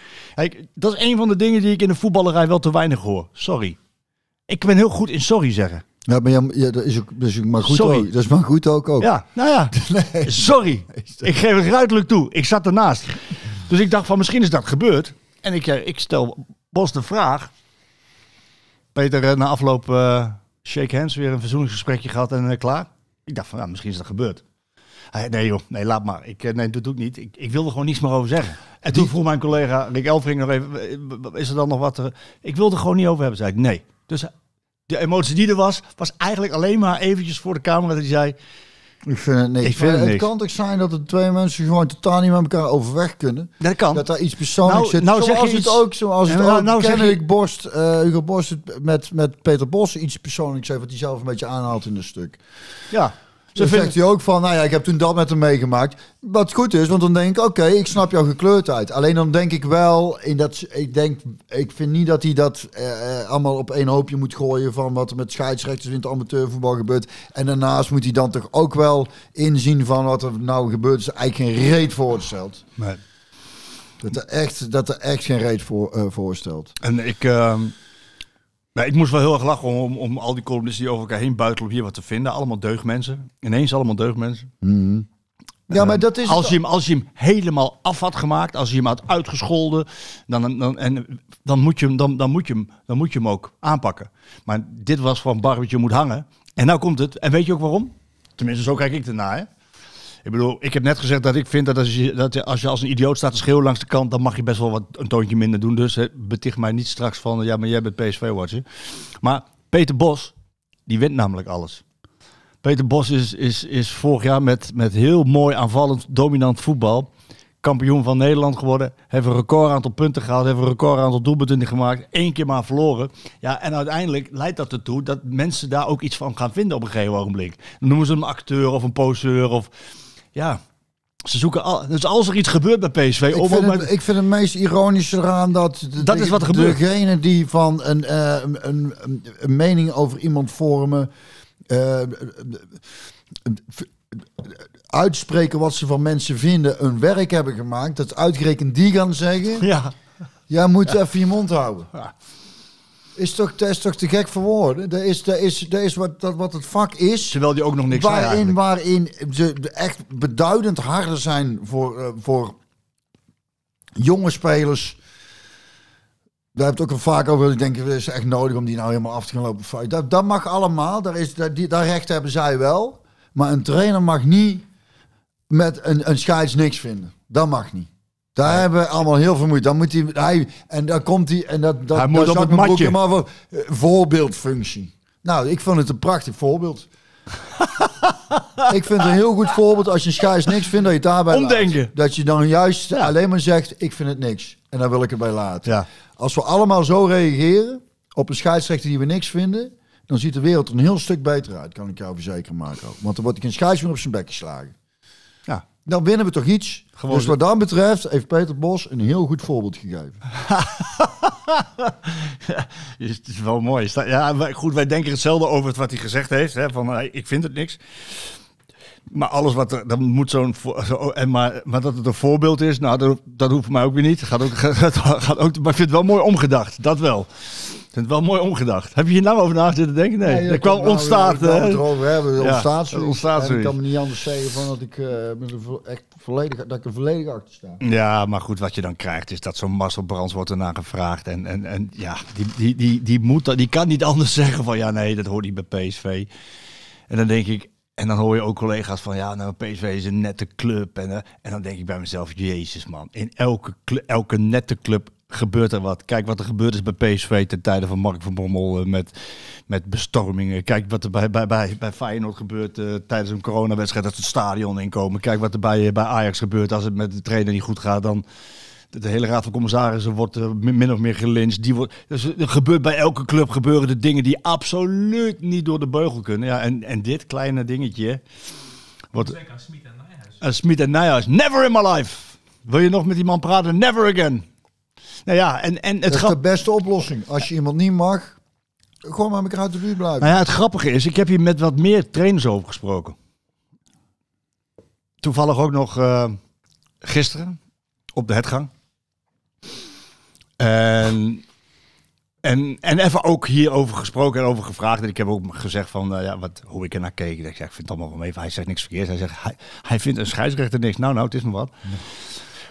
Dat is een van de dingen die ik in de voetballerij wel te weinig hoor. Sorry. Ik ben heel goed in sorry zeggen. Ja, maar ja, ja, dat is ook, dat is maar goed Sorry. ook. Dat is maar goed ook. ook. Ja, nou ja. Sorry. Ik geef het ruidelijk toe. Ik zat ernaast. Dus ik dacht van misschien is dat gebeurd. En ik, ik stel Bos de vraag. Peter, eh, na afloop eh, shake hands, weer een verzoeningsgesprekje gehad en eh, klaar. Ik dacht van ja, misschien is dat gebeurd. Hij, nee joh, nee laat maar. Ik, nee, dat doe ik niet. Ik, ik wil er gewoon niets meer over zeggen. En toen vroeg mijn collega Rick Elfring nog even, is er dan nog wat? er- Ik wil er gewoon niet over hebben, zei ik. Nee. Dus de emotie die er was, was eigenlijk alleen maar eventjes voor de camera dat hij zei... Ik vind het niks. Ik vind het het niks. kan toch zijn dat de twee mensen gewoon totaal niet met elkaar overweg kunnen? Dat kan. Dat daar iets persoonlijks Nou- zit. nou zeg zoals het ook, zoals het nou- ook nou je- kennelijk Borst, eh, Hugo Borst met, met Peter Bos iets persoonlijks heeft, wat hij zelf een beetje aanhaalt in een stuk. Ja. Ze Dan zegt hij ook van, nou ja, ik heb toen dat met hem meegemaakt. Wat goed is, want dan denk ik, oké, ik snap jouw gekleurdheid. Alleen dan denk ik wel, in dat, ik denk, ik vind niet dat hij dat eh, eh, allemaal op één hoopje moet gooien van wat er met scheidsrechters in het amateurvoetbal gebeurt. En daarnaast moet hij dan toch ook wel inzien van wat er nou gebeurt. is eigenlijk geen reet voorstelt. Nee. Dat er echt, dat er echt geen reet voor, eh, voorstelt. En ik, ehm, nou, ik moest wel heel erg lachen om, om al die columnisten die over elkaar heen buitelen om hier wat te vinden. Allemaal deugdmensen. Ineens allemaal deugdmensen. Ja, maar dat is... Als je, hem, als je hem helemaal af had gemaakt, als je hem had uitgescholden, dan, dan, en, dan, moet je hem, dan, dan, moet je hem, dan moet je hem ook aanpakken. Maar dit was van barbetje moet hangen. En nou komt het. En weet je ook waarom? Tenminste, zo kijk ik ernaar. Hè? Ik bedoel, ik heb net gezegd dat ik vind dat als je, dat als je als een idioot staat te schreeuwen langs de kant, dan mag je best wel wat een toontje minder doen. Dus beticht mij niet straks van, ja, maar jij bent PSV-watcher. Maar Peter Bos, die wint namelijk alles. Peter Bos is, is, is vorig jaar met, met heel mooi aanvallend, dominant voetbal kampioen van Nederland geworden. Heeft een record aantal punten gehaald. Heeft een record aantal doelpunten gemaakt. Eén keer maar verloren. Ja, en uiteindelijk leidt dat ertoe dat mensen daar ook iets van gaan vinden op een gegeven ogenblik. Dan noemen ze hem acteur of een poseur of... Ja, ze zoeken al... Dus als er iets gebeurt bij PSV... Ik om vind, het, met- ik vind het meest ironische eraan dat... de- Dat is wat er gebeurt. Degene die van een, eh, een, een, een mening over iemand vormen... eh, uitspreken wat ze van mensen vinden, een werk hebben gemaakt... dat uitgerekend die gaan zeggen... Ja, jij moet even je mond houden. Ja. Is toch, dat is toch te gek voor woorden? Dat is, dat is, dat is wat, dat, wat het vak is... terwijl die ook nog niks waarin, waarin ze echt beduidend harder zijn voor, eh, voor jonge spelers. Daar heb ik het ook vaak over. Ik denk, het is echt nodig om die nou helemaal af te gaan lopen. Dat, dat mag allemaal. Daar, is, dat, die, daar recht hebben zij wel. Maar een trainer mag niet met een, een scheids niks vinden. Dat mag niet. Daar hebben we allemaal heel veel moeite. Dan moet hij, hij en dan komt hij en dat, dat Hij moet op het matje. maar voor eh, voorbeeldfunctie. Nou, ik vond het een prachtig voorbeeld. ik vind het een heel goed voorbeeld als je een scheids niks vindt dat je daarbij laat. Omdenken. Dat je dan juist Ja. alleen maar zegt ik vind het niks en dan wil ik het bij laten. Ja. Als we allemaal zo reageren op een scheidsrechter die we niks vinden, dan ziet de wereld er een heel stuk beter uit, kan ik jou verzekeren, Marco. Want dan wordt ik een scheidsrechter op zijn bek geslagen. Dan winnen we toch iets. Gewoon dus wat dat betreft heeft Peter Bos een heel goed voorbeeld gegeven. Het is wel mooi. Ja, wij- goed, wij denken hetzelfde over het wat hij gezegd heeft. Hè, van, eh, ik vind het niks. Maar alles wat er, dan moet zo'n, zo, en maar, maar dat het een voorbeeld is, nou, dat, dat hoeft mij ook weer niet. Gaat ook, gaat, gaat ook, maar ik vind het wel mooi omgedacht, dat wel. Vind het wel mooi omgedacht. Heb je hier nou over na zitten denken? Nee, Nee, er kwam nou, ontstaat. Het erover hebben. Er ontstaat ontstaat ik kan me niet anders zeggen van dat ik eh, echt volledig, dat ik er volledig achter sta. Ja, maar goed, wat je dan krijgt is dat zo'n Marcel Brands wordt ernaar gevraagd. En, en, en ja, die, die, die, die, moet, dat- die kan niet anders zeggen van ja, nee, dat hoort niet bij PSV. En dan denk ik, en dan hoor je ook collega's van ja, nou, PSV is een nette club. En, eh, en dan denk ik bij mezelf, jezus man, in elke, elke nette club gebeurt er wat. Kijk wat er gebeurd is bij PSV ten tijde van Mark van Bommel eh, met, met bestormingen. Kijk wat er bij, bij, bij, bij Feyenoord gebeurt eh, tijdens een coronawedstrijd als het stadion inkomen. Kijk wat er bij, eh, bij Ajax gebeurt als het met de trainer niet goed gaat. Dan de, hele raad van commissarissen wordt min of meer gelincht. Die wordt, dus er gebeurt bij elke club gebeuren de dingen die absoluut niet door de beugel kunnen. Ja, en, en dit kleine dingetje aan Smit en Nijhuis. Smit en Nijhuis. Never in my life. Wil je nog met die man praten? Never again. Nou ja, en, en Dat het, is grap, de beste oplossing. Als je iemand niet mag, gewoon met elkaar uit de buurt blijven. nou ja, het grappige is, ik heb hier met wat meer trainers over gesproken. Toevallig ook nog eh, gisteren op de hetgang. En, en, en even ook hierover gesproken en over gevraagd. En ik heb ook gezegd van, eh, ja, wat, hoe ik er naar keek. Ik zeg, ik vind het allemaal wel mee. Hij zegt niks verkeerd. Hij zegt, hij, hij vindt een scheidsrechter niks. Nou, nou, het is maar wat.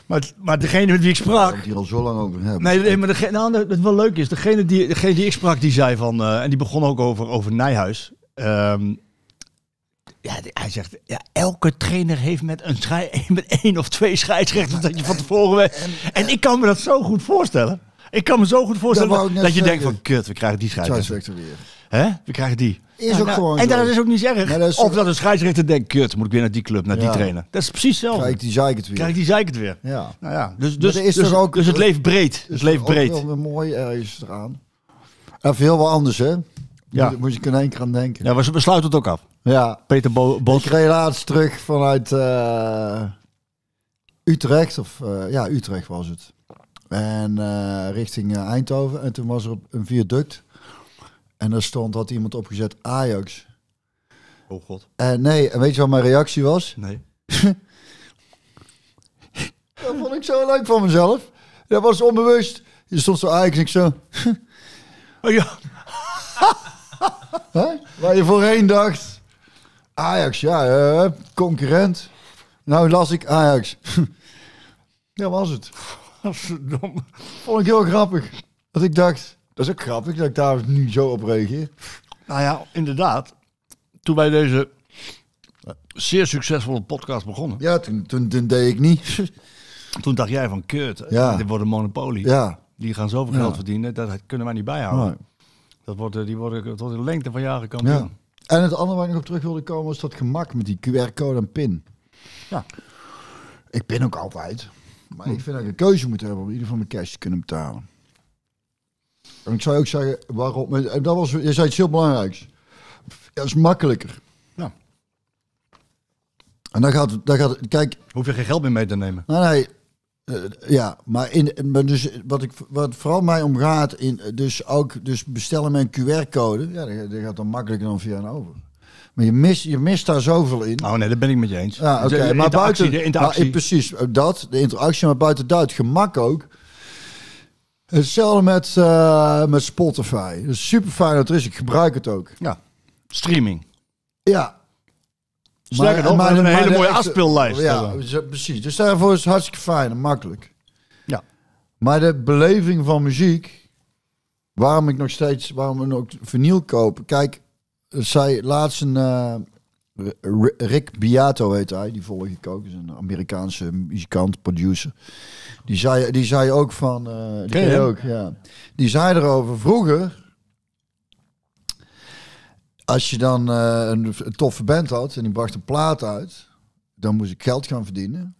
Maar, maar degene met wie ik sprak... Het hier al zo lang over hebben. Nee, nee maar degene, nou, dat het wel leuk is. Degene die, degene die ik sprak, die zei van... eh, en die begon ook over, over Nijhuis. Ehm, ja, hij zegt... Ja, elke trainer heeft met, een met één of twee scheidsrechters... dat je van tevoren weet. En ik kan me dat zo goed voorstellen. Ik kan me zo goed voorstellen Dat je denkt van... Kut, we krijgen die scheidsrechter. Hè? We krijgen die. Is ook nou, gewoon En zo. dat is ook niet erg. Nee, dat is of dat een scheidsrechter denkt... Kut, moet ik weer naar die club, naar die trainer. Dat is precies hetzelfde. Krijg ik die zeik het weer. Krijg ik die zeik het weer. Ja. Nou ja, dus, dus, is dus, ook- dus het leeft breed. Het leeft Ook breed. wel weer mooi ergens eraan. Even heel wat anders, hè? Ja. Moet, moet je in één keer aan denken. Ja, we, we sluiten het ook af. Ja. Peter Bo Bos. Ik reed laatst terug vanuit eh, Utrecht, of eh, ja, Utrecht was het. En eh, richting Eindhoven. En toen was er op een viaduct. En daar stond, had iemand opgezet Ajax. Oh god. En nee, en weet je wat mijn reactie was? Nee. Dat vond ik zo leuk van mezelf. Dat was onbewust. Je stond zo Ajax en ik zo... Oh ja. Waar je voorheen dacht, Ajax, ja, eh, concurrent. Nou las ik Ajax. ja, was het. Verdomme. Vond ik heel grappig. Dat ik dacht, dat is ook grappig dat ik daar nu zo op reageer. Nou ja, inderdaad. Toen wij deze zeer succesvolle podcast begonnen. Ja, toen, toen, toen deed ik niet. Toen dacht jij van, Ja. dit wordt een monopolie. ja. Die gaan zoveel Ja. geld verdienen, dat kunnen wij niet bijhouden. Nee. Dat wordt, eh, die worden tot de lengte van jaren kampioen. ja. En het andere waar ik nog op terug wilde komen was dat gemak met die QR-code en pin. Ja. Ik pin ook altijd. Maar ik vind dat ik een keuze moet hebben om in ieder geval mijn cash te kunnen betalen. En ik zou ook zeggen, waarom? En dat was, je zei iets heel belangrijks. Dat is makkelijker. Ja. En dan gaat het, dan gaat kijk, Hoef je geen geld meer mee te nemen. nou nee, eh, ja, maar, in, dus wat, ik, wat vooral mij omgaat, in, dus ook dus bestellen met een QR-code, ja, dat, dat gaat dan makkelijker dan via een over. Maar je mist, je mist daar zoveel in. Oh nee, dat ben ik met je eens. Ja, oké. Maar buiten... de interactie. Precies, dat. De interactie, maar buiten dat, gemak ook. Hetzelfde met, eh, met Spotify. Super fijn dat er is. Ik gebruik het ook. ja. Streaming. Ja. Sterker nog, we hebben een hele mooie afspeellijst. Ja, precies. Dus daarvoor is het hartstikke fijn en makkelijk. Ja. Maar de beleving van muziek, waarom ik nog steeds, waarom we ook vinyl kopen. Kijk, zij laatst een eh, Rick Beato heet hij, die volg ik ook, is een Amerikaanse muzikant, producer. Die zei, die zei ook van, eh die Ken je ook, ja. Die zei erover vroeger. Als je dan eh, een, een toffe band had en die bracht een plaat uit, dan moest ik geld gaan verdienen.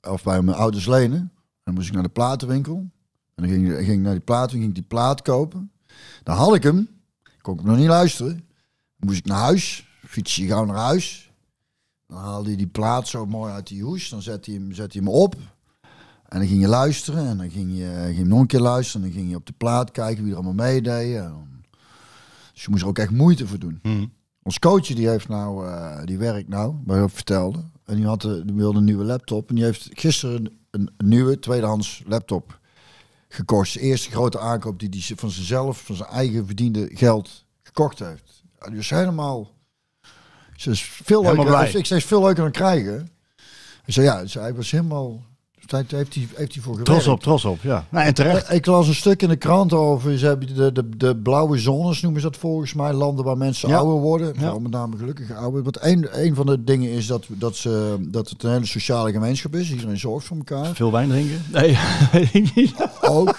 Of bij mijn ouders lenen. Dan moest ik naar de platenwinkel. En dan ging, ging ik naar die platenwinkel, ging ik die plaat kopen. Dan had ik hem. Kon ik hem nog niet luisteren. Dan moest ik naar huis. Fiets je gauw naar huis. Dan haalde hij die plaat zo mooi uit die hoes. Dan zette hij hem, zette hij hem op. En dan ging je luisteren. En dan ging je, ging je nog een keer luisteren. En dan ging je op de plaat kijken wie er allemaal meedeed. En dan- Dus je moest er ook echt moeite voor doen. Hm. Ons coach die heeft nou, eh, die werkt nou, waar je vertelde. En die, had, de- die wilde een nieuwe laptop. En die heeft gisteren een, een nieuwe tweedehands laptop gekocht. De eerste grote aankoop die hij van zichzelf, van zijn eigen verdiende geld gekocht heeft. Is helemaal... Ze is veel Helemaal leuker. blij. Ik zei, veel leuker dan krijgen. Hij zei, ja, hij was helemaal... Daar heeft hij, heeft hij voor gewerkt. Trots op, trots op. Ja. Nou, en terecht. Ik las een stuk in de krant over, ze hebben de, de, de blauwe zones noemen ze dat volgens mij, landen waar mensen Ja. ouder worden. Ja. Met name gelukkig ouder. Want een, een van de dingen is dat, dat, ze, dat het een hele sociale gemeenschap is. Iedereen zorgt voor elkaar. Veel wijn drinken? Nee. Ook.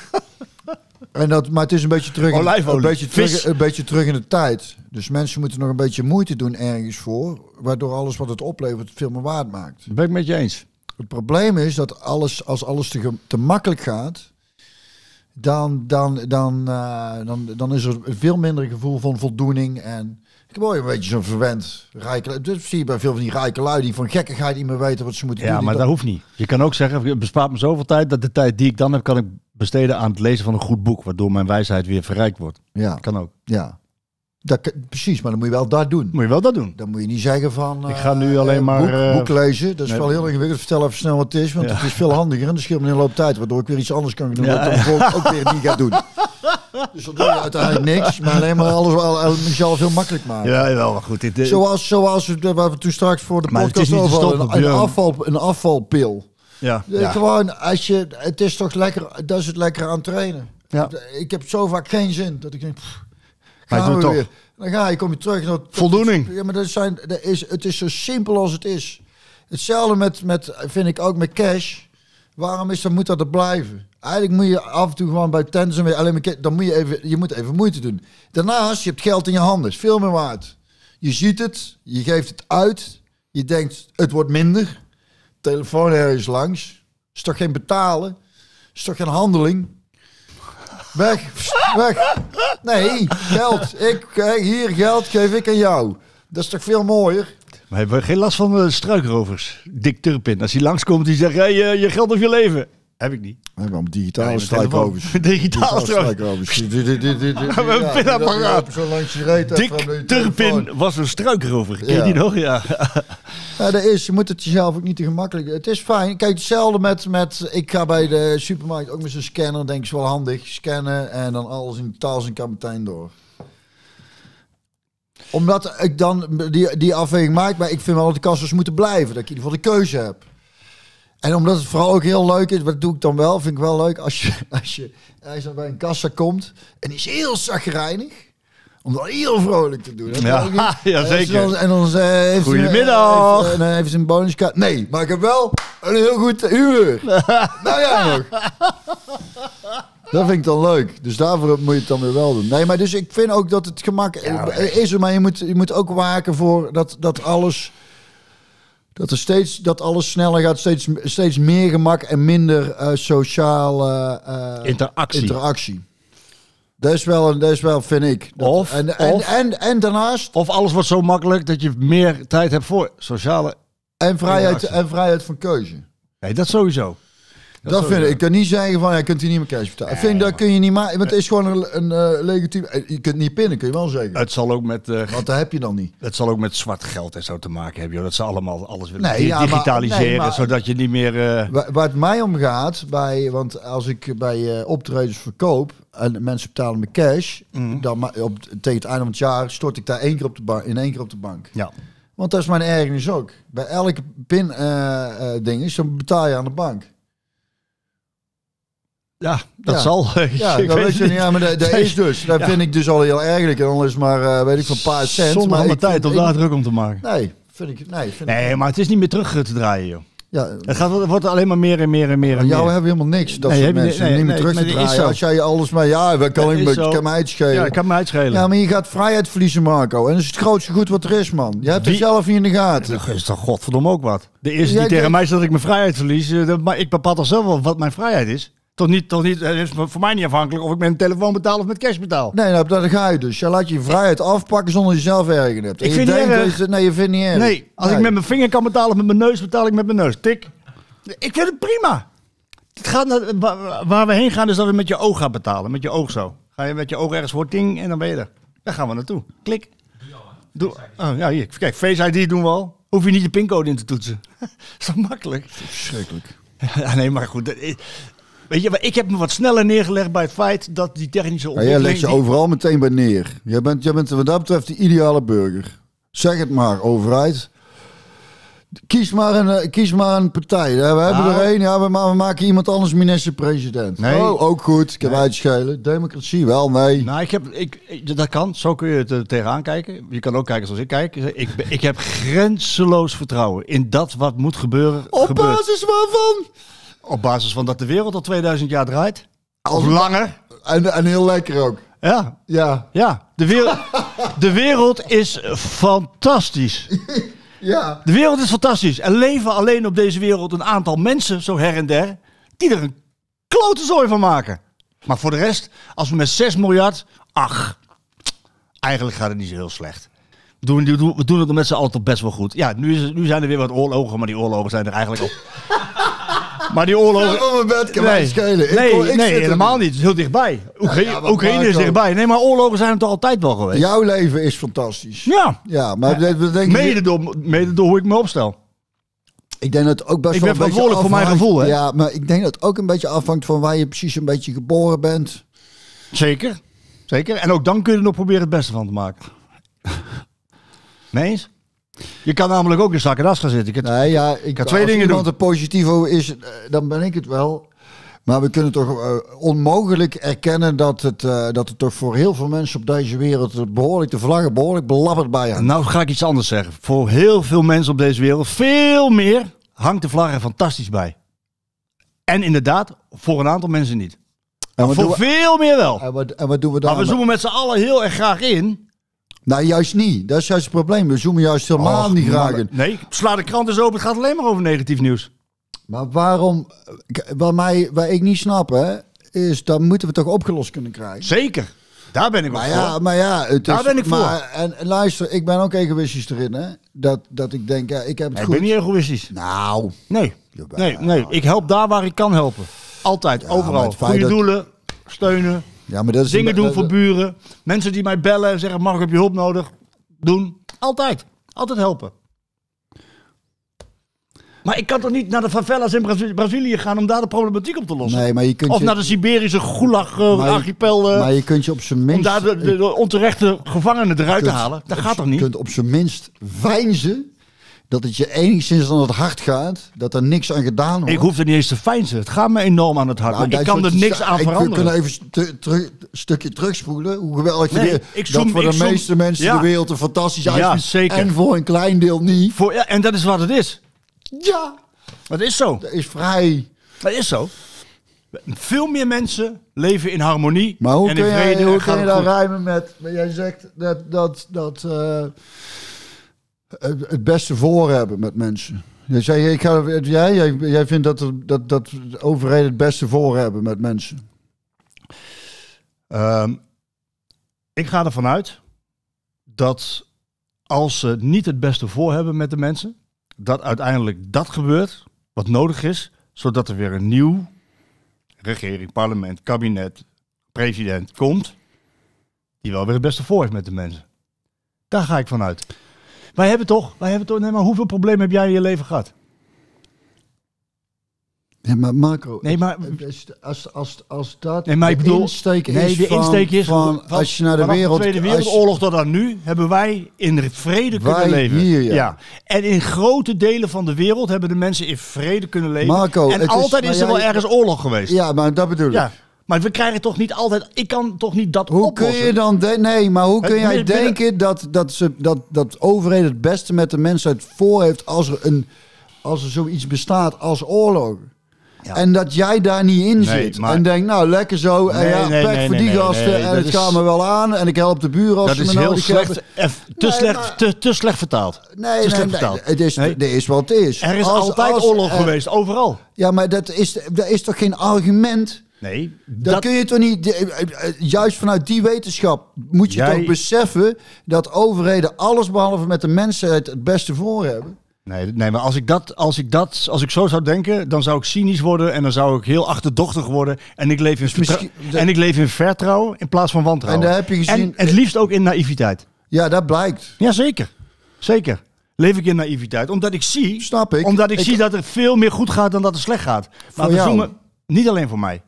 En dat, maar het is een beetje terug, in, een beetje terug, een beetje terug in de tijd. Dus mensen moeten nog een beetje moeite doen ergens voor. Waardoor alles wat het oplevert veel meer waard maakt. Dat ben ik met je eens. Het probleem is dat alles, als alles te, te makkelijk gaat, dan, dan, dan, eh, dan, dan is er veel minder gevoel van voldoening. En ik heb wel een beetje zo'n verwend rijke. Dat zie je bij veel van die rijke lui die van gekkigheid niet meer weten wat ze moeten Ja, doen. maar Die dat hoeft niet. Je kan ook zeggen, het bespaart me zoveel tijd dat de tijd die ik dan heb, kan ik besteden aan het lezen van een goed boek, waardoor mijn wijsheid weer verrijkt wordt. ja, Kan ook. ja. Dat, precies, maar dan moet je wel dat doen. Moet je wel dat doen. Dan moet je niet zeggen van... Ik ga nu eh, alleen eh, maar, Boek, eh, boek lezen, dat is nee. wel heel ingewikkeld. Vertel even snel wat het is, want Ja. het is veel handiger. En dat scheelt me een hele hoop tijd, waardoor ik weer iets anders kan doen. Ja, wat ik dan ook weer niet ga doen. Dus dan doe je uiteindelijk niks, maar alleen maar alles wel al- mezelf heel makkelijk maken. Ja, wel, maar goed. Dit, Zoals, zoals we, waar we toen straks voor de podcast over een, afval, een afvalpil. Ja, Eh, ja. Gewoon, als je, het is toch lekker, dat is het lekker aan trainen. Ja. Ik heb zo vaak geen zin dat ik denk, pff, gaan we het weer. Dan ga je, kom je terug. naar- Voldoening. Ja, maar dat zijn, dat is, het is zo simpel als het is. Hetzelfde met, met, vind ik ook met cash. Waarom is dat, moet dat er blijven? Eigenlijk moet je af en toe gewoon bij Tencent weer alleen maar dan moet je even, je moet even moeite doen. Daarnaast, je hebt geld in je handen, is veel meer waard. Je ziet het, je geeft het uit, je denkt het wordt minder. Telefoon ergens langs, is toch geen betalen, is toch geen handeling. Weg, weg. Nee, geld. Ik, kijk, hier geld geef ik aan jou. Dat is toch veel mooier? Maar hebben we geen last van de struikrovers? Dick Turpin. Als hij langskomt, die zegt, hey, eh, je geld of je leven. Heb ik niet. We hebben allemaal digitale struikrovers. telefoon. Digitale hebben een ja, pinapparaat. Zo langs je reet Dick Turpin was een struikrover. Ken je Ja. die nog? Ja. Ja, dat is. Je moet het jezelf ook niet te gemakkelijk. Het is fijn. Kijk, hetzelfde met, met. Ik ga bij de supermarkt ook met zo'n scanner. Denk ik is wel handig. Scannen en dan alles in taal kan meteen door. Omdat ik dan die, die afweging maak. Maar ik vind wel dat de kassas moeten blijven. Dat ik in ieder geval de keuze heb. En omdat het vooral ook heel leuk is, wat doe ik dan wel? Vind ik wel leuk als je, als je, als je bij een kassa komt en die is heel zagrijnig. Om dan heel vrolijk te doen. Dat Ja, ja, En zeker. dan- En dan heeft Goedemiddag. heeft- En dan heeft ze een bonuskaart. Nee, maar ik heb wel een heel goed humeur. nou ja, nog. Dat vind ik dan leuk. Dus daarvoor moet je het dan weer wel doen. Nee, maar dus ik vind ook dat het gemak is. Maar je moet, je moet ook waken voor dat, dat alles... Dat, er steeds, dat alles sneller gaat. Steeds, steeds meer gemak en minder eh, sociale eh, Interactie. interactie. Dat is wel, dat is wel vind ik. Dat- Of- en, en, of- en, en daarnaast... Of alles wordt zo makkelijk dat je meer tijd hebt voor sociale... En vrijheid, Interactie. en vrijheid van keuze. Nee, dat sowieso. Dat, vind ik. Ik kan niet zeggen van, ja, kunt u niet meer cash betalen. ik vind, dat kun je niet maken. Want het is gewoon een, een eh, legitiem... eh, Je kunt niet pinnen, kun je wel zeggen. Het zal ook met... eh, Want dat heb je dan niet. Het zal ook met zwart geld en zo te maken hebben. Joh. Dat ze allemaal alles willen Nee, maar- digitaliseren, nee, maar- zodat je niet meer... Waar, waar het mij om gaat, bij, want als ik bij optredens verkoop en mensen betalen met cash, Mhm. dan op, tegen het einde van het jaar stort ik daar één keer op de bank, in één keer op de bank. ja. Want dat is mijn ergernis ook. Bij elke pin ding is, dan betaal je aan de bank. Ja, dat Ja. zal. Ja, Ik dat weet je het niet. Ja, maar dat, dat is dus. Dat Ja. vind ik dus al heel ergerlijk. En dan is maar, eh, weet ik, van een paar cent. Zonder maar tijd vind- om ik- daar druk om te maken. Nee, vind ik nee, vind Nee, ik, maar het is niet meer terug te draaien, joh. ja, Het, gaat, het wordt alleen maar meer en meer en meer en jou meer. hebben we helemaal niks. Dat Nee, soort mensen. nee, niet meer nee, terug te dat draaien. Als jij alles maar... Ja, we kan, Dat ik, me- kan mij uitschelen. Ja, Ja, ik kan me uitschelen. maar je gaat vrijheid verliezen, Marco. En dat is het grootste goed wat er is, man. Je hebt het Wie- zelf niet in de gaten. Dat is toch godverdomme ook wat. De eerste die tegen mij zegt dat ik mijn vrijheid verlies, eh, dat- maar ik bepaal toch zelf wel wat mijn vrijheid is. Toch niet, toch niet, het is voor mij niet afhankelijk of ik met een telefoon betaal of met cash betaal. Nee, nou, dat ga je dus. Je laat je vrijheid afpakken zonder je zelf ergen hebt. En Ik je vind denkt erg. dat je- Nee, je vindt niet erg. Nee, als ik met mijn vinger kan betalen of met mijn neus, betaal ik met mijn neus. Tik. Ik vind het prima. Het gaat naar, waar, we heen gaan is dat we met je oog gaan betalen. Met je oog zo. Ga je met je oog ergens voor ting en dan ben je er. Daar gaan we naartoe. Klik. Doe, oh, ja, hier. Kijk, Face ID doen we al. Hoef je niet de pincode in te toetsen. is toch makkelijk? Verschrikkelijk. Ja, nee, maar goed. Weet je, maar ik heb me wat sneller neergelegd bij het feit dat die technische Ja, jij legt je die- overal meteen bij neer. Jij bent, jij bent wat dat betreft de ideale burger. Zeg het maar, overheid. Kies maar een, eh, kies maar een partij. We hebben Nou. er één, ja, we, ma- we maken iemand anders minister-president. Nee. Oh, ook goed. Ik heb uitschelen. Democratie wel, nee. Nou, ik heb, ik, dat kan. Zo kun je het eh, tegenaan kijken. Je kan ook kijken zoals ik kijk. Ik, ik heb grenzeloos vertrouwen in dat wat moet gebeuren. Op gebeurt. basis waarvan? Op basis van dat de wereld al 2000 jaar draait. Als- Of langer. En, en heel lekker ook. Ja, Ja, ja. De wereld, de wereld is fantastisch. ja. De wereld is fantastisch. Er leven alleen op deze wereld een aantal mensen, zo her en der, die er een klote zooi van maken. Maar voor de rest, als we met 6 miljard, ach, eigenlijk gaat het niet zo heel slecht. We doen, we doen- het met z'n allen toch best wel goed. Ja, nu, is nu zijn er weer wat oorlogen, maar die oorlogen zijn er eigenlijk ook. maar die oorlogen... Mijn bed kan Nee, schelen. Ik nee, ik nee helemaal niet. Het is heel dichtbij. Oekra- ja, Oekraïne is dichtbij. Nee, maar oorlogen zijn toch altijd wel geweest? Jouw leven is fantastisch. Ja. Ja, maar we denken... Mede door, mede door hoe ik me opstel. Ik denk dat het ook best Ik wel ben een beetje verantwoordelijk voor mijn gevoel, hè? Ja, maar ik denk dat het ook een beetje afhangt van waar je precies een beetje geboren bent. Zeker. Zeker. En ook dan kun je er nog proberen het beste van te maken. Mee eens? Je kan namelijk ook in zakken das gaan zitten. Ik heb- Nee, ja, ik, twee als dingen iemand doen. er positief over is, eh, dan ben ik het wel. Maar we kunnen toch eh, onmogelijk erkennen dat het, eh, dat het toch voor heel veel mensen op deze wereld behoorlijk de vlaggen behoorlijk belabberd bij hangt. Nou ga ik iets anders zeggen. Voor heel veel mensen op deze wereld, veel meer, hangt de vlag er fantastisch bij. En inderdaad, voor een aantal mensen niet. En Voor we, veel meer wel. en wat, en wat doen we dan? Maar we zoomen met z'n allen heel erg graag in. Nou, juist niet. Dat is juist het probleem. We zoomen juist helemaal Och, niet graag in. Nee, sla de krant eens open. Het gaat alleen maar over negatief nieuws. Maar waarom, wat, mij, wat ik niet snap, hè, is dat moeten we toch opgelost kunnen krijgen. Zeker. Daar ben ik Maar ja, voor. maar ja, het Daar is, ben ik voor. maar, en, en luister, ik ben ook egoïstisch erin, hè. Dat, dat ik denk, ja, ik heb het Ik goed. ben niet egoïstisch. Nou, Nee. Nee, nee. Ik help daar waar ik kan helpen. Altijd, overal. Goede doelen, steunen, ja, maar dat is dingen doen voor buren. Mensen die mij bellen en zeggen, mag ik heb je hulp nodig? Doen. Altijd. Altijd helpen. Maar ik kan toch niet naar de favelas in Brazi- Brazilië gaan om daar de problematiek op te lossen? Nee, maar je kunt of je, naar de Siberische Maar je- gulag-archipel maar je kunt je op zijn om minst... daar de, de, de onterechte gevangenen eruit te halen. Dat gaat toch niet? kunt op zijn minst veinzen dat het je enigszins aan het hart gaat, dat er niks aan gedaan wordt. Ik hoef er niet eens te fijnsen. Het gaat me enorm aan het hart. Nou, maar ik kan er niks aan ik- veranderen. We kunnen even terug- een stukje terugspoelen. Hoe geweldig Nee, ik dat voor ik de zoom- meeste mensen Ja. de wereld een fantastisch Ja, uitziet. zeker. En voor een klein deel niet. Voor, ja, en dat is wat het is. Ja, Dat is zo. dat is vrij. Dat is zo. Veel meer mensen leven in harmonie Maar hoe en kun, in vrede. jij, hoe kun je daar rijmen met... maar Jij zegt dat, dat, dat eh, het, beste voor hebben met mensen. Je zei, ik ga, jij, jij, jij vindt dat, dat, dat de overheden het beste voor hebben met mensen. Ehm, ik ga ervan uit dat als ze niet het beste voor hebben met de mensen, dat uiteindelijk dat gebeurt wat nodig is, zodat er weer een nieuw regering, parlement, kabinet, president komt, die wel weer het beste voor heeft met de mensen. Daar ga ik vanuit. Wij hebben toch, wij hebben toch, nee, maar hoeveel problemen heb jij in je leven gehad? Ja, maar Marco, Nee, maar is- als, als, als dat Nee, maar ik de bedoel- insteek is, Nee, de van, insteek is van, van- als je naar de wereld... de Tweede Wereldoorlog tot aan nu hebben wij in vrede kunnen leven. hier, ja. En in grote delen van de wereld hebben de mensen in vrede kunnen leven. Marco, en is- altijd is, maar er wel ergens oorlog geweest. Ja, maar dat bedoel ik. Ja. Maar we krijgen toch niet altijd. Ik kan toch niet dat Hoe oplossen. kun je dan de- nee, maar hoe Het kun jij denken dat, dat, ze, dat, dat overheid het beste met de mensheid voor heeft als er, een, als er zoiets bestaat als oorlog? Ja. En dat jij daar niet in Nee, zit. maar- En denkt, nou lekker zo. en Nee, ja, nee, pek nee, voor nee, die nee, gasten. nee, en het is- gaat me wel aan. En ik help de buren als dat ze is me heel nodig slecht. hebben. eh, Te, Nee, slecht maar- te, te slecht vertaald. Nee, te nee, slecht nee, vertaald. het is, Nee. is wat het is. Er is Als- altijd als- oorlog eh, geweest, overal. Ja, maar dat is, dat is toch geen argument? Nee, Dan dat, kun je toch niet, de- eh, eh, juist vanuit die wetenschap moet je Jij- toch beseffen dat overheden alles behalve met de mensheid het beste voor hebben. nee, nee, maar als ik, dat, als, ik dat, als ik zo zou denken, dan zou ik cynisch worden en dan zou ik heel achterdochtig worden. En ik leef in, misschien- en ik leef in vertrouwen in plaats van wantrouwen. En daar heb je gezien- En het liefst ook in naïviteit. Ja, dat blijkt. Ja, zeker. Zeker. Leef ik in naïviteit. Omdat ik zie, Snap ik. omdat ik, zie dat er veel meer goed gaat dan dat er slecht gaat. Maar we zoomen, niet alleen voor mij.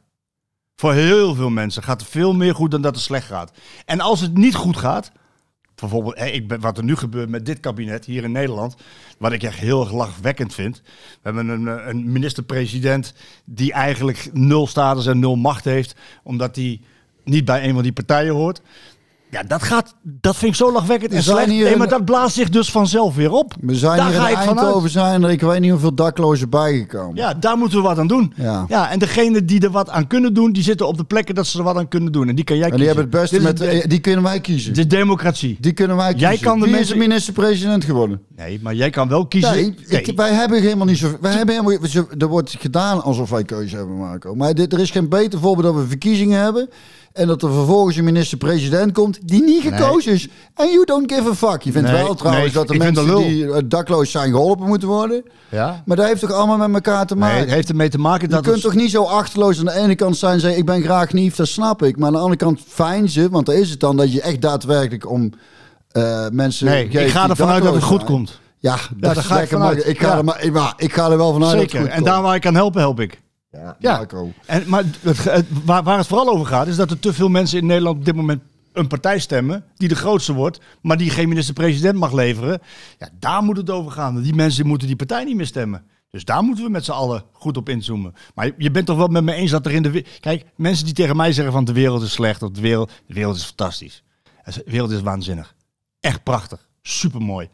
Voor heel veel mensen gaat er veel meer goed dan dat het slecht gaat. En als het niet goed gaat, bijvoorbeeld ik ben, wat er nu gebeurt met dit kabinet hier in Nederland, wat ik echt heel erg lachwekkend vind. We hebben een, eh, een minister-president die eigenlijk nul status en nul macht heeft, omdat hij niet bij een van die partijen hoort. Ja, dat, gaat, dat vind ik zo lachwekkend We en slecht. hier Nee, maar dat blaast zich dus vanzelf weer op. We zijn Daar hier ga in. Eindhoven zijn er, ik weet niet hoeveel daklozen bijgekomen. Ja, daar moeten we wat aan doen. Ja. Ja, en degene die er wat aan kunnen doen, die zitten op de plekken dat ze er wat aan kunnen doen. En die kan jij En die kiezen. hebben het beste Dit met, de, die kunnen wij kiezen. de democratie. Die kunnen wij Jij kiezen. kan de Wie mensen- is de minister-president geworden? Nee, maar jij kan wel kiezen. Nee, ik- wij hebben helemaal niet zo. Wij hebben helemaal, er wordt gedaan alsof wij keuze hebben, Marco. Maar dit, er is geen beter voorbeeld dat we verkiezingen hebben. En dat er vervolgens een minister-president komt die niet gekozen is. En you don't give a fuck. Je vindt Nee, wel trouwens nee, dat de mensen die eh, dakloos zijn geholpen moeten worden. ja? Maar dat heeft toch allemaal met elkaar te maken? Nee, het heeft ermee te maken Je dat... kunt het- toch niet zo achterloos aan de ene kant zijn en zeggen ik ben graag niet, dat snap ik. Maar aan de andere kant fijn ze, want daar is het dan dat je echt daadwerkelijk om eh, mensen Nee, ik ga ervan uit dat het goed zijn. komt. Ja, dat daar ga ik vanuit. ik ga, Ja. er maar, ik, maar ik ga er wel vanuit dat het Zeker. goed En daar waar ik kan helpen, help ik. Ja, Ja. Marco. En, maar het, het- waar, waar het vooral over gaat, is dat er te veel mensen in Nederland op dit moment een partij stemmen die de grootste wordt, maar die geen minister-president mag leveren. Ja, daar moet het over gaan. Die mensen moeten die partij niet meer stemmen. Dus daar moeten we met z'n allen goed op inzoomen. Maar je- bent toch wel met me eens dat er in de... Kijk, mensen die tegen mij zeggen van de wereld is slecht of de wereld, de wereld is fantastisch. De wereld is waanzinnig. Echt prachtig. Supermooi.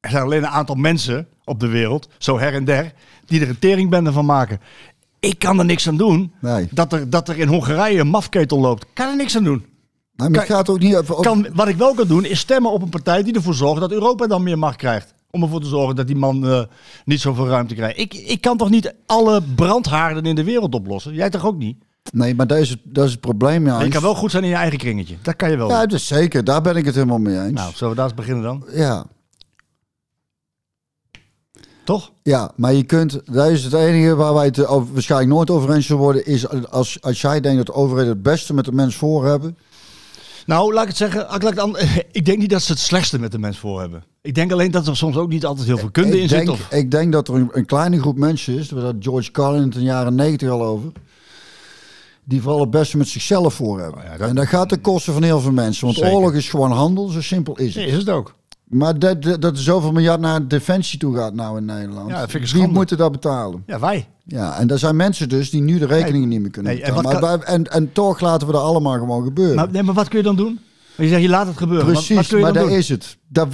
Er zijn alleen een aantal mensen op de wereld, zo her en der, die er een teringbende van maken. Ik kan er niks aan doen. Nee. Dat, er, dat er in Hongarije een mafketel loopt. Kan er niks aan doen. Nee, maar het gaat ook niet over... Kan, wat ik wel kan doen, is stemmen op een partij die ervoor zorgt dat Europa dan meer macht krijgt. Om ervoor te zorgen dat die man eh, niet zoveel ruimte krijgt. Ik, ik kan toch niet alle brandhaarden in de wereld oplossen? Jij toch ook niet? Nee, maar dat is het, dat is het probleem. Ja. Je kan wel goed zijn in je eigen kringetje. Dat kan je wel. Ja, is zeker. Daar ben ik het helemaal mee eens. Nou, zullen we daar eens beginnen dan? Ja. Toch? Ja, maar je kunt, dat is het enige waar wij het over, waarschijnlijk nooit over eens zullen worden, is als, als jij denkt dat de overheden het beste met de mens voor hebben. Nou, laat ik het zeggen. ik laat het an- Ik denk niet dat ze het slechtste met de mens voor hebben. Ik denk alleen dat er soms ook niet altijd heel veel kunde in zit. Of... ik denk dat er een, een kleine groep mensen is, daar had George Carlin in de jaren negentig al over, die vooral het beste met zichzelf voor hebben. Oh ja, dat- En dat gaat ten koste van heel veel mensen, want Zeker. oorlog is gewoon handel, zo simpel is het. Nee, is het ook. Maar dat, dat, er zoveel miljard naar defensie toe gaat nou in Nederland, Ja, vind ik wie moeten dat betalen? Ja, wij. Ja, en er zijn mensen dus die nu de rekeningen niet meer kunnen Nee, en betalen. wat Maar wij- en, en toch laten we dat allemaal gewoon gebeuren. Maar, nee, maar wat kun je dan doen? Je zegt, je laat het gebeuren. Wat- wat, Precies, je maar doen? is het. Dat,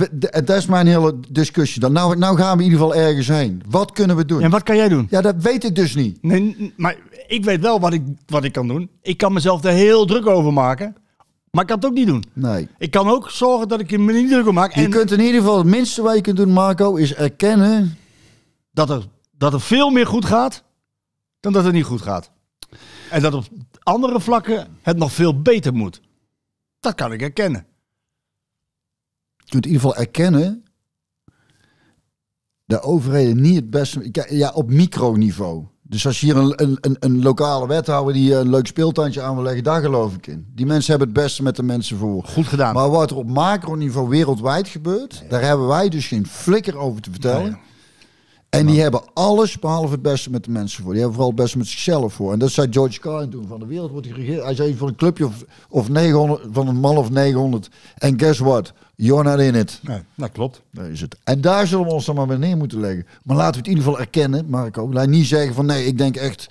dat is mijn hele discussie. Dan, nou, nou gaan we in ieder geval ergens heen. Wat kunnen we doen? En Ja, wat kan jij doen? dat weet ik dus niet. Nee, maar ik weet wel wat ik, wat ik kan doen. Ik kan mezelf er heel druk over maken. Maar ik kan het ook niet doen. Nee. Ik kan ook zorgen dat ik er me niet druk maak. Je En kunt in ieder geval het minste wat je kunt doen, Marco, is erkennen. dat, er, dat er veel meer goed gaat dan dat het niet goed gaat. En dat op andere vlakken het nog veel beter moet. Dat kan ik erkennen. Je kunt in ieder geval erkennen. De overheden niet het beste. Ja, op microniveau. Dus als je hier een, een, een, een lokale wethouder die een leuk speeltuintje aan wil leggen, daar geloof ik in. Die mensen hebben het beste met de mensen voor. Goed gedaan. Maar wat er op macroniveau wereldwijd gebeurt, daar hebben wij dus geen flikker over te vertellen. Nee. En die hebben alles behalve het beste met de mensen voor. Die hebben vooral het beste met zichzelf voor. En dat zei George Carlin toen van de wereld wordt geregeerd. Hij zei van een clubje of, of 900, van een man of 900. En guess what? You're not in it. Nee, dat klopt. Daar is het. En daar zullen we ons dan maar weer neer moeten leggen. Maar laten we het in ieder geval erkennen, Marco. Laat niet zeggen van nee, ik denk echt...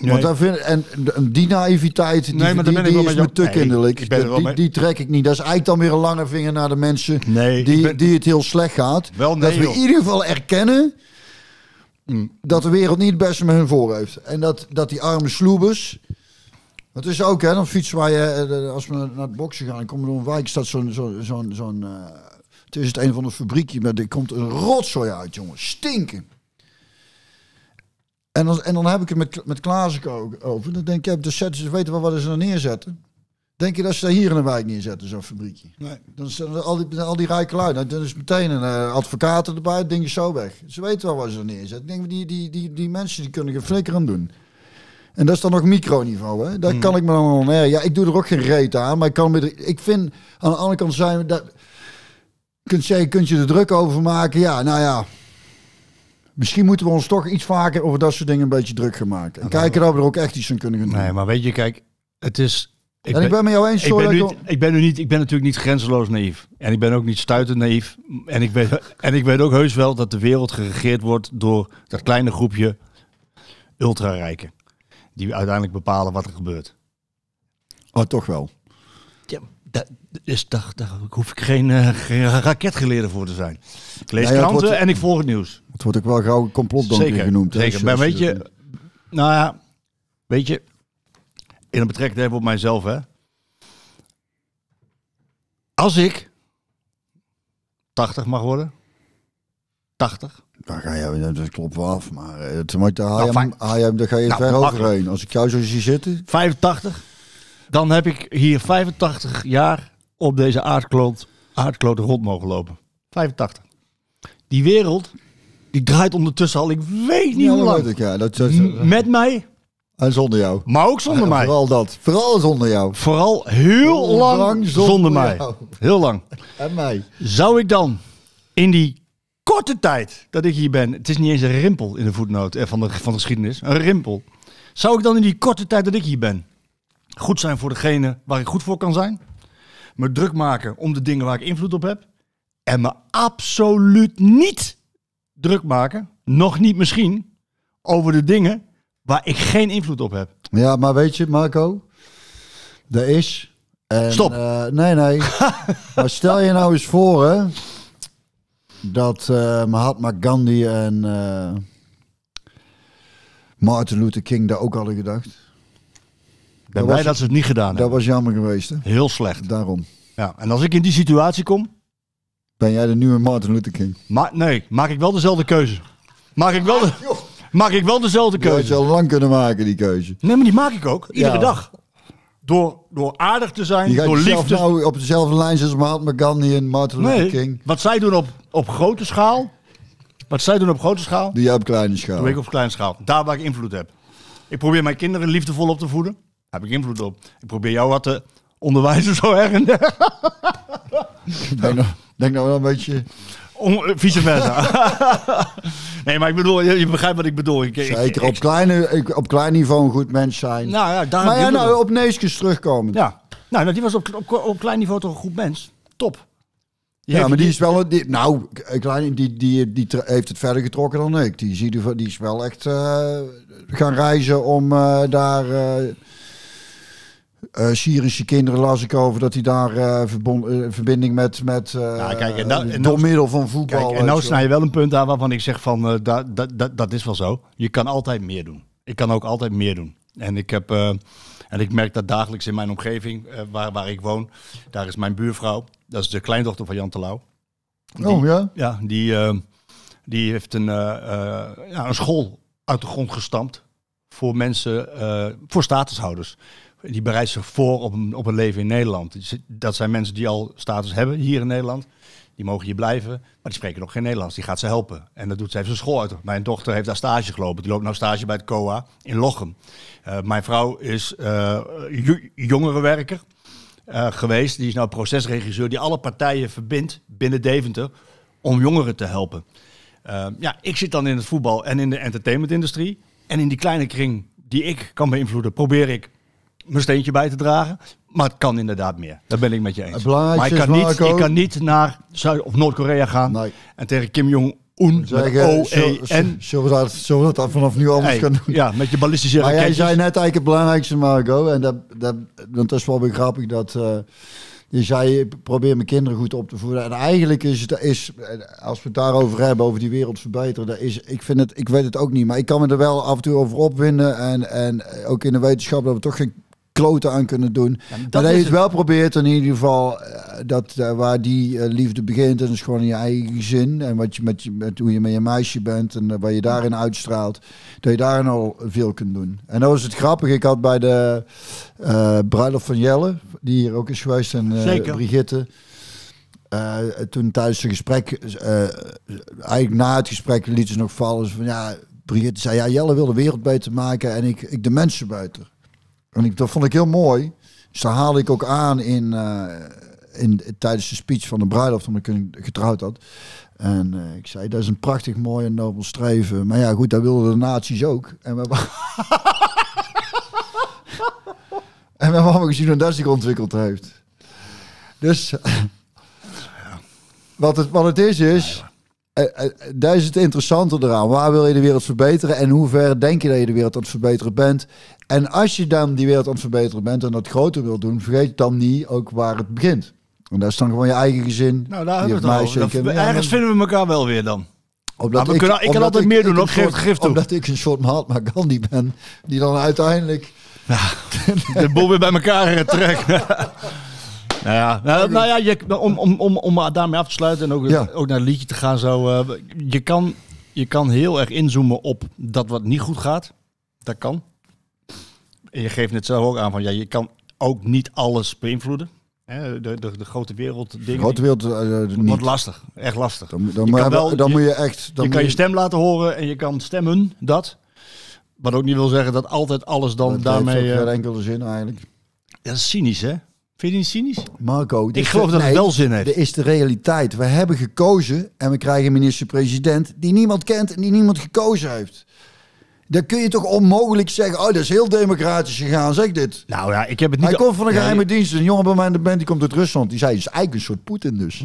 Nee. Want daar vind, en die naïviteit, die, Nee, maar die, ben ik die wel is me te Nee, kinderlijk. ik ben er wel die, mee- die trek ik niet. Dat is eigenlijk dan weer een lange vinger naar de mensen Nee, die, ben- die het heel slecht gaat. Wel dat we joh. in ieder geval erkennen Mm. dat de wereld niet het beste met hun voor heeft. En dat, dat die arme sloebers... Dat is ook, hè, dan fietsen wij, eh, als we naar het boksen gaan, en komen we door een wijk, staat zo'n, zo'n, zo'n, zo'n eh, het is het een van de fabriekje, maar er komt een rotzooi uit, jongen. Stinken. En dan, en dan heb ik het met, met Klaas ook over. Dan denk ik, ja, ze, weten wel wat ze er neerzetten. Denk je dat ze dat hier in de wijk neerzetten, zo'n fabriekje? Nee. Dan zijn er al die, al die rijke lui. Dan is meteen een eh, advocaat erbij, het ding is zo weg. Ze weten wel waar ze er neerzetten. Ik denk, die, die, die, die mensen die kunnen geen flikker aan doen. En dat is dan nog microniveau, hè? Daar kan ik me dan wel nee, Ja, ik doe er ook geen reet aan, maar ik kan me Ik vind, aan de andere kant zijn we... Dat, kunt zeggen, kunt je er druk over maken? Ja, nou ja. Misschien moeten we ons toch iets vaker over dat soort dingen een beetje druk gaan maken. En kijken dat we er ook echt iets aan kunnen doen. Nee, maar weet je, kijk, het is... en ik ben met jou eens, ik sorry ben, dat nu, ik- ik ben nu niet, ik ben natuurlijk niet grenzeloos naïef. En ik ben ook niet stuitend naïef. En ik, weet, en ik weet ook heus wel dat de wereld geregeerd wordt door dat kleine groepje ultrarijken. Die uiteindelijk bepalen wat er gebeurt. Oh, toch wel. Ja, daar, is, daar, daar hoef ik geen, eh, geen raketgeleerde voor te zijn. Ik lees Nou ja, kranten wordt- en ik volg het nieuws. Het wordt ook wel gauw complotdonker Zeker, genoemd. hè, zeker. zoals Maar weet je je, dat doet. nou ja, weet je, in een betrekking even op mijzelf, hè. Als ik 80 mag worden, 80, Dan ga je, dat klopt wel af, maar eh, het, daar, haal Nou, daar ga je Nou, ver overheen. Als ik jou zo zie zitten, 85, dan heb ik hier 85 jaar op deze aardkloot, aardkloot rond mogen lopen. 85. Die wereld, die draait ondertussen al, ik weet niet ja, hoe lang. weet ik, ja. Dat, dat, M- Met mij, en zonder jou. maar ook zonder Ja, mij. Vooral dat. Vooral zonder jou. Vooral heel lang lang zonder, zonder mij. Heel lang. En mij. Zou ik dan in die korte tijd dat ik hier ben, het is niet eens een rimpel in de voetnoot eh, van de, van de geschiedenis, een rimpel. Zou ik dan in die korte tijd dat ik hier ben, goed zijn voor degene waar ik goed voor kan zijn? Me druk maken om de dingen waar ik invloed op heb? En me absoluut niet druk maken, nog niet misschien, over de dingen waar ik geen invloed op heb. Ja, maar weet je, Marco, er is. En, Stop. eh, nee, nee. maar stel je nou eens voor, hè, dat eh, Mahatma Gandhi en eh, Martin Luther King daar ook hadden gedacht. Ben Dat blij dat ze het niet gedaan Dat hebben. was jammer geweest, hè? Heel slecht. Daarom Ja, en als ik in die situatie kom, ben jij de nieuwe Martin Luther King. Ma nee, maak ik wel dezelfde keuze. Maak ik wel, de, maak ik wel dezelfde Die had je keuze. al lang kunnen maken, die keuze. Nee, maar die maak ik ook. Iedere Ja. dag. Door, door aardig te zijn, gaat door liefde. nou op dezelfde lijn als Mahatma Gandhi en Martin Luther nee, King. wat zij doen op, op grote schaal. Wat zij doen op grote schaal, Die jij op kleine schaal. doe ik op kleine schaal. Daar waar ik invloed heb. Ik probeer mijn kinderen liefdevol op te voeden. Daar heb ik invloed op. Ik probeer jou wat te onderwijzen zo en der. Denk nou, denk nou wel een beetje... Eh, vice versa. nee, maar ik bedoel, je, je begrijpt wat ik bedoel. Ik, Zeker ik- op, kleine, ik- op klein niveau een goed mens zijn. Nou ja, daar maar ja, nou, op. Neeskens terugkomen. Ja, Ja, nou, nou, die was op, op, op klein niveau toch een goed mens. Top. Die heeft- maar die is wel... Die, nou, klein, die, die, die, tra- heeft het verder getrokken dan ik. Die, die is wel echt eh, gaan reizen om eh, daar... eh eh, Syrische kinderen las ik over dat hij daar eh, verbond, eh, verbinding met, met Ja, kijk, en nou- en door nou- middel van voetbal. Kijk, en nou snij je wel een punt aan waarvan ik zeg van, dat, dat, dat, dat is wel zo. Je kan altijd meer doen. Ik kan ook altijd meer doen. En ik heb, en ik merk dat dagelijks in mijn omgeving, waar, waar ik woon. Daar is mijn buurvrouw, dat is de kleindochter van Jan Terlouw. Oh ja? Ja, die, die heeft een, ja, een school uit de grond gestampt voor mensen, voor statushouders. Die bereidt zich voor op een, op een leven in Nederland. Dus Dat zijn mensen die al status hebben hier in Nederland. Die mogen hier blijven, maar die spreken nog geen Nederlands. Die gaat ze helpen. En dat doet ze even zijn school uit. Mijn dochter heeft daar stage gelopen. Die loopt nou stage bij het COA in Lochem. Eh, mijn vrouw is eh, jo- jongerenwerker eh, geweest. Die is nou procesregisseur die alle partijen verbindt binnen Deventer om jongeren te helpen. Ja, ik zit dan in het voetbal en in de entertainmentindustrie. En in die kleine kring die ik kan beïnvloeden, probeer ik mijn steentje bij te dragen. Maar het kan inderdaad meer. Daar ben ik met je eens. Maar ik kan, niet, ik kan niet naar Zuid- of Noord-Korea gaan Nee. en tegen Kim Jong-un met Zeggen, zullen, O-E-N. zullen, zullen we dat vanaf nu anders Hey, gaan doen? ja, met je ballistische Maar jij raketjes. zei net eigenlijk het belangrijkste, Marco. En dat, dat, want dat is wel weer grappig dat... eh, je zei, ik probeer mijn kinderen goed op te voeden. En eigenlijk is het, is, als we het daarover hebben, over die wereld verbeteren, dat is, ik vind het, ik weet het ook niet, maar ik kan me er wel af en toe over opwinden. En, en ook in de wetenschap dat we toch geen kloten aan kunnen doen. Ja, maar dat je het wel probeert in ieder geval, eh, dat eh, waar die eh, liefde begint, en dat is gewoon in je eigen gezin. En wat je met, je, met hoe je met je meisje bent en waar je daarin uitstraalt, dat je daarin al veel kunt doen. En dat was het grappige, ik had bij de bruiloft van Jelle, die hier ook is geweest, en. Brigitte. toen tijdens het gesprek, eigenlijk na het gesprek liet ze nog vallen van ja, Brigitte zei ja, Jelle wil de wereld beter maken en ik, ik de mensen beter. En ik, dat vond ik heel mooi. Dus daar haalde ik ook aan in, eh, in, tijdens de speech van de bruiloft, omdat ik getrouwd had. En eh, ik zei, dat is een prachtig mooi en nobel streven. Maar ja, goed, dat wilden de nazi's ook. En we hebben... en we hebben allemaal gezien hoe dat zich ontwikkeld heeft. Dus wat, het, wat het is, is... eh, eh, daar is het interessante eraan. Waar wil je de wereld verbeteren? En hoe ver denk je dat je de wereld aan het verbeteren bent? En als je dan die wereld aan het verbeteren bent en dat groter wil doen, vergeet dan niet ook waar het begint. En dat is dan gewoon je eigen gezin. Nou, daar je hebben we het al Dat- Ergens vinden we elkaar wel weer dan. Omdat Maar we kunnen- ik kan altijd meer doen, ik toe. Omdat ik een soort Mahatma Gandhi ben, die dan uiteindelijk... de boel weer bij elkaar trekt. nou ja, nou, nou ja je, om, om, om, om daarmee af te sluiten en ook, Ja. ook naar het liedje te gaan zo. eh, je, kan, je kan heel erg inzoomen op dat wat niet goed gaat. Dat kan. En je geeft net zelf ook aan van ja, je kan ook niet alles beïnvloeden. Hè, de, de, de grote wereld De dingen. grote wereld eh, wordt niet. lastig. Echt lastig. Dan, dan, Je wel- dan je- moet je echt... Dan je kan je stem laten horen en je kan stemmen, dat. Wat ook niet wil zeggen dat altijd alles dan dat daarmee... heeft ook eh, geen enkele zin eigenlijk. dat is cynisch, hè? Vind je niet cynisch? Marco, dit Ik geloof de- dat het nee, wel zin heeft. Dit is de realiteit. We hebben gekozen en we krijgen een minister-president die niemand kent en die niemand gekozen heeft. Dan kun je toch onmogelijk zeggen, oh, dat is heel democratisch gegaan, zeg dit. Nou ja, ik heb het niet... Hij komt van een Ja, geheime dienst. Een jongen bij mij in de band die komt uit Rusland. Die zei, het is eigenlijk een soort Poetin dus.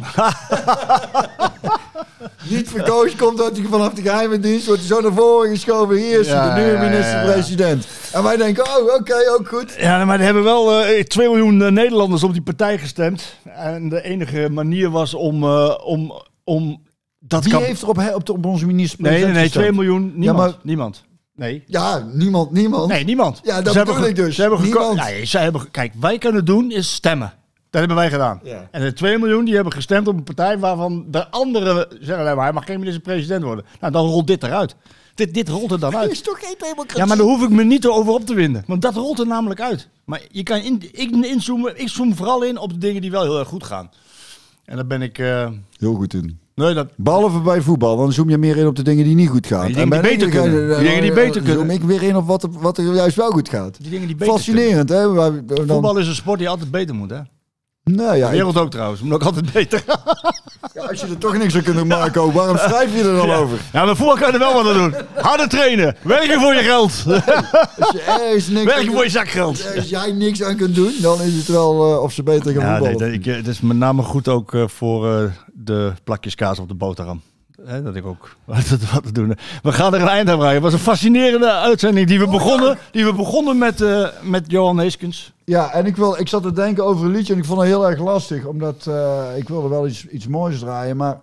Niet verkozen komt uit die, vanaf de geheime dienst. Wordt hij zo naar voren geschoven. Hier is Ja, hij, de nieuwe ja, ja, ja. minister-president. En wij denken, oh, oké, ook goed. Ja, maar er hebben wel eh 2 miljoen eh, Nederlanders op die partij gestemd. En de enige manier was om... eh, om, om dat Wie kan- heeft er op, op, op onze Nee, minister-president nee, nee, 2 gestemd? miljoen. Niemand. maar- Niemand. Nee. Ja, niemand, niemand. Nee, niemand. Ja, dat Ze bedoel ik dus. Ze hebben Niemand. Nee, ze hebben... Kijk, wij kunnen doen is stemmen. Dat hebben wij gedaan. Ja. En de 2 miljoen die hebben gestemd op een partij waarvan de anderen zeggen, nee, maar hij mag geen minister-president worden. Nou, dan rolt dit eruit. Dit, dit rolt er dan Dat uit. is toch geen democratie? Ja, maar daar hoef ik me niet over op te winden. Want dat rolt er namelijk uit. Maar je kan in, ik, inzoomen, ik zoom vooral in op de dingen die wel heel erg goed gaan. En dan ben ik... eh, Heel goed in. nee, dat, Behalve bij voetbal, dan zoom je meer in op de dingen die niet goed gaan. Die dingen En die beter de- kunnen. Die dingen die beter Zoom kunnen. ik weer in op wat er, wat er juist wel goed gaat. die dingen die beter Fascinerend, hè? Dan- Voetbal is een sport die altijd beter moet, hè? Nou ja, De wereld ook trouwens. Moet ook altijd beter. Ja, als je er toch niks aan kunt doen, Marco, waarom schrijf je er dan over? Ja, maar voetbal kan je er wel wat aan doen. Harder trainen. Werken voor je geld. Als, je ergens niks aan Werken kunt- voor je zakgeld. als jij niks aan kunt doen, dan is het wel eh, of ze beter gaan Ja, nee, voetballen. dat, ik, eh, het is met name goed ook eh, voor eh, de plakjes kaas op de boterham. Hè, dat ik ook wat te, wat te doen. We gaan er een eind aan breien. Het was een fascinerende uitzending die we begonnen, die we begonnen met, eh, met Johan Heeskens. Ja, en ik, wil, ik zat te denken over een liedje en ik vond het heel erg lastig, omdat eh, ik wilde wel iets, iets moois draaien, maar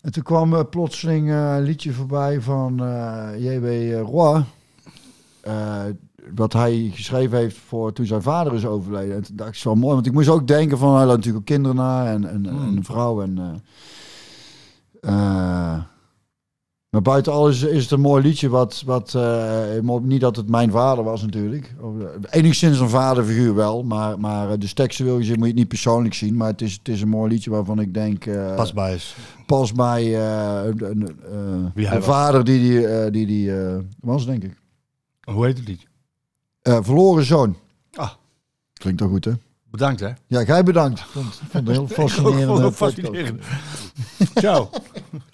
en toen kwam eh, plotseling een liedje voorbij van J.W. Roy, wat hij geschreven heeft voor toen zijn vader is overleden. En toen dacht ik, het is wel mooi, want ik moest ook denken van, hij had natuurlijk ook kinderen na en, en, en Hmm. een vrouw en... eh, maar buiten alles is het een mooi liedje, wat, wat eh, niet dat het mijn vader was natuurlijk. Eh, Enigszins een vaderfiguur wel, maar, maar de teksten wil je zien, moet je het niet persoonlijk zien. Maar het is, het is een mooi liedje waarvan ik denk, Pas bij is. pas bij een, was. vader die die, die, die was, denk ik. Hoe heet het lied? Eh, verloren zoon. Ah. Klinkt toch goed, hè? Bedankt hè. Ja, jij bedankt. Ik vond, vond het heel Ik vond fascinerende het podcast. fascinerend. Ciao.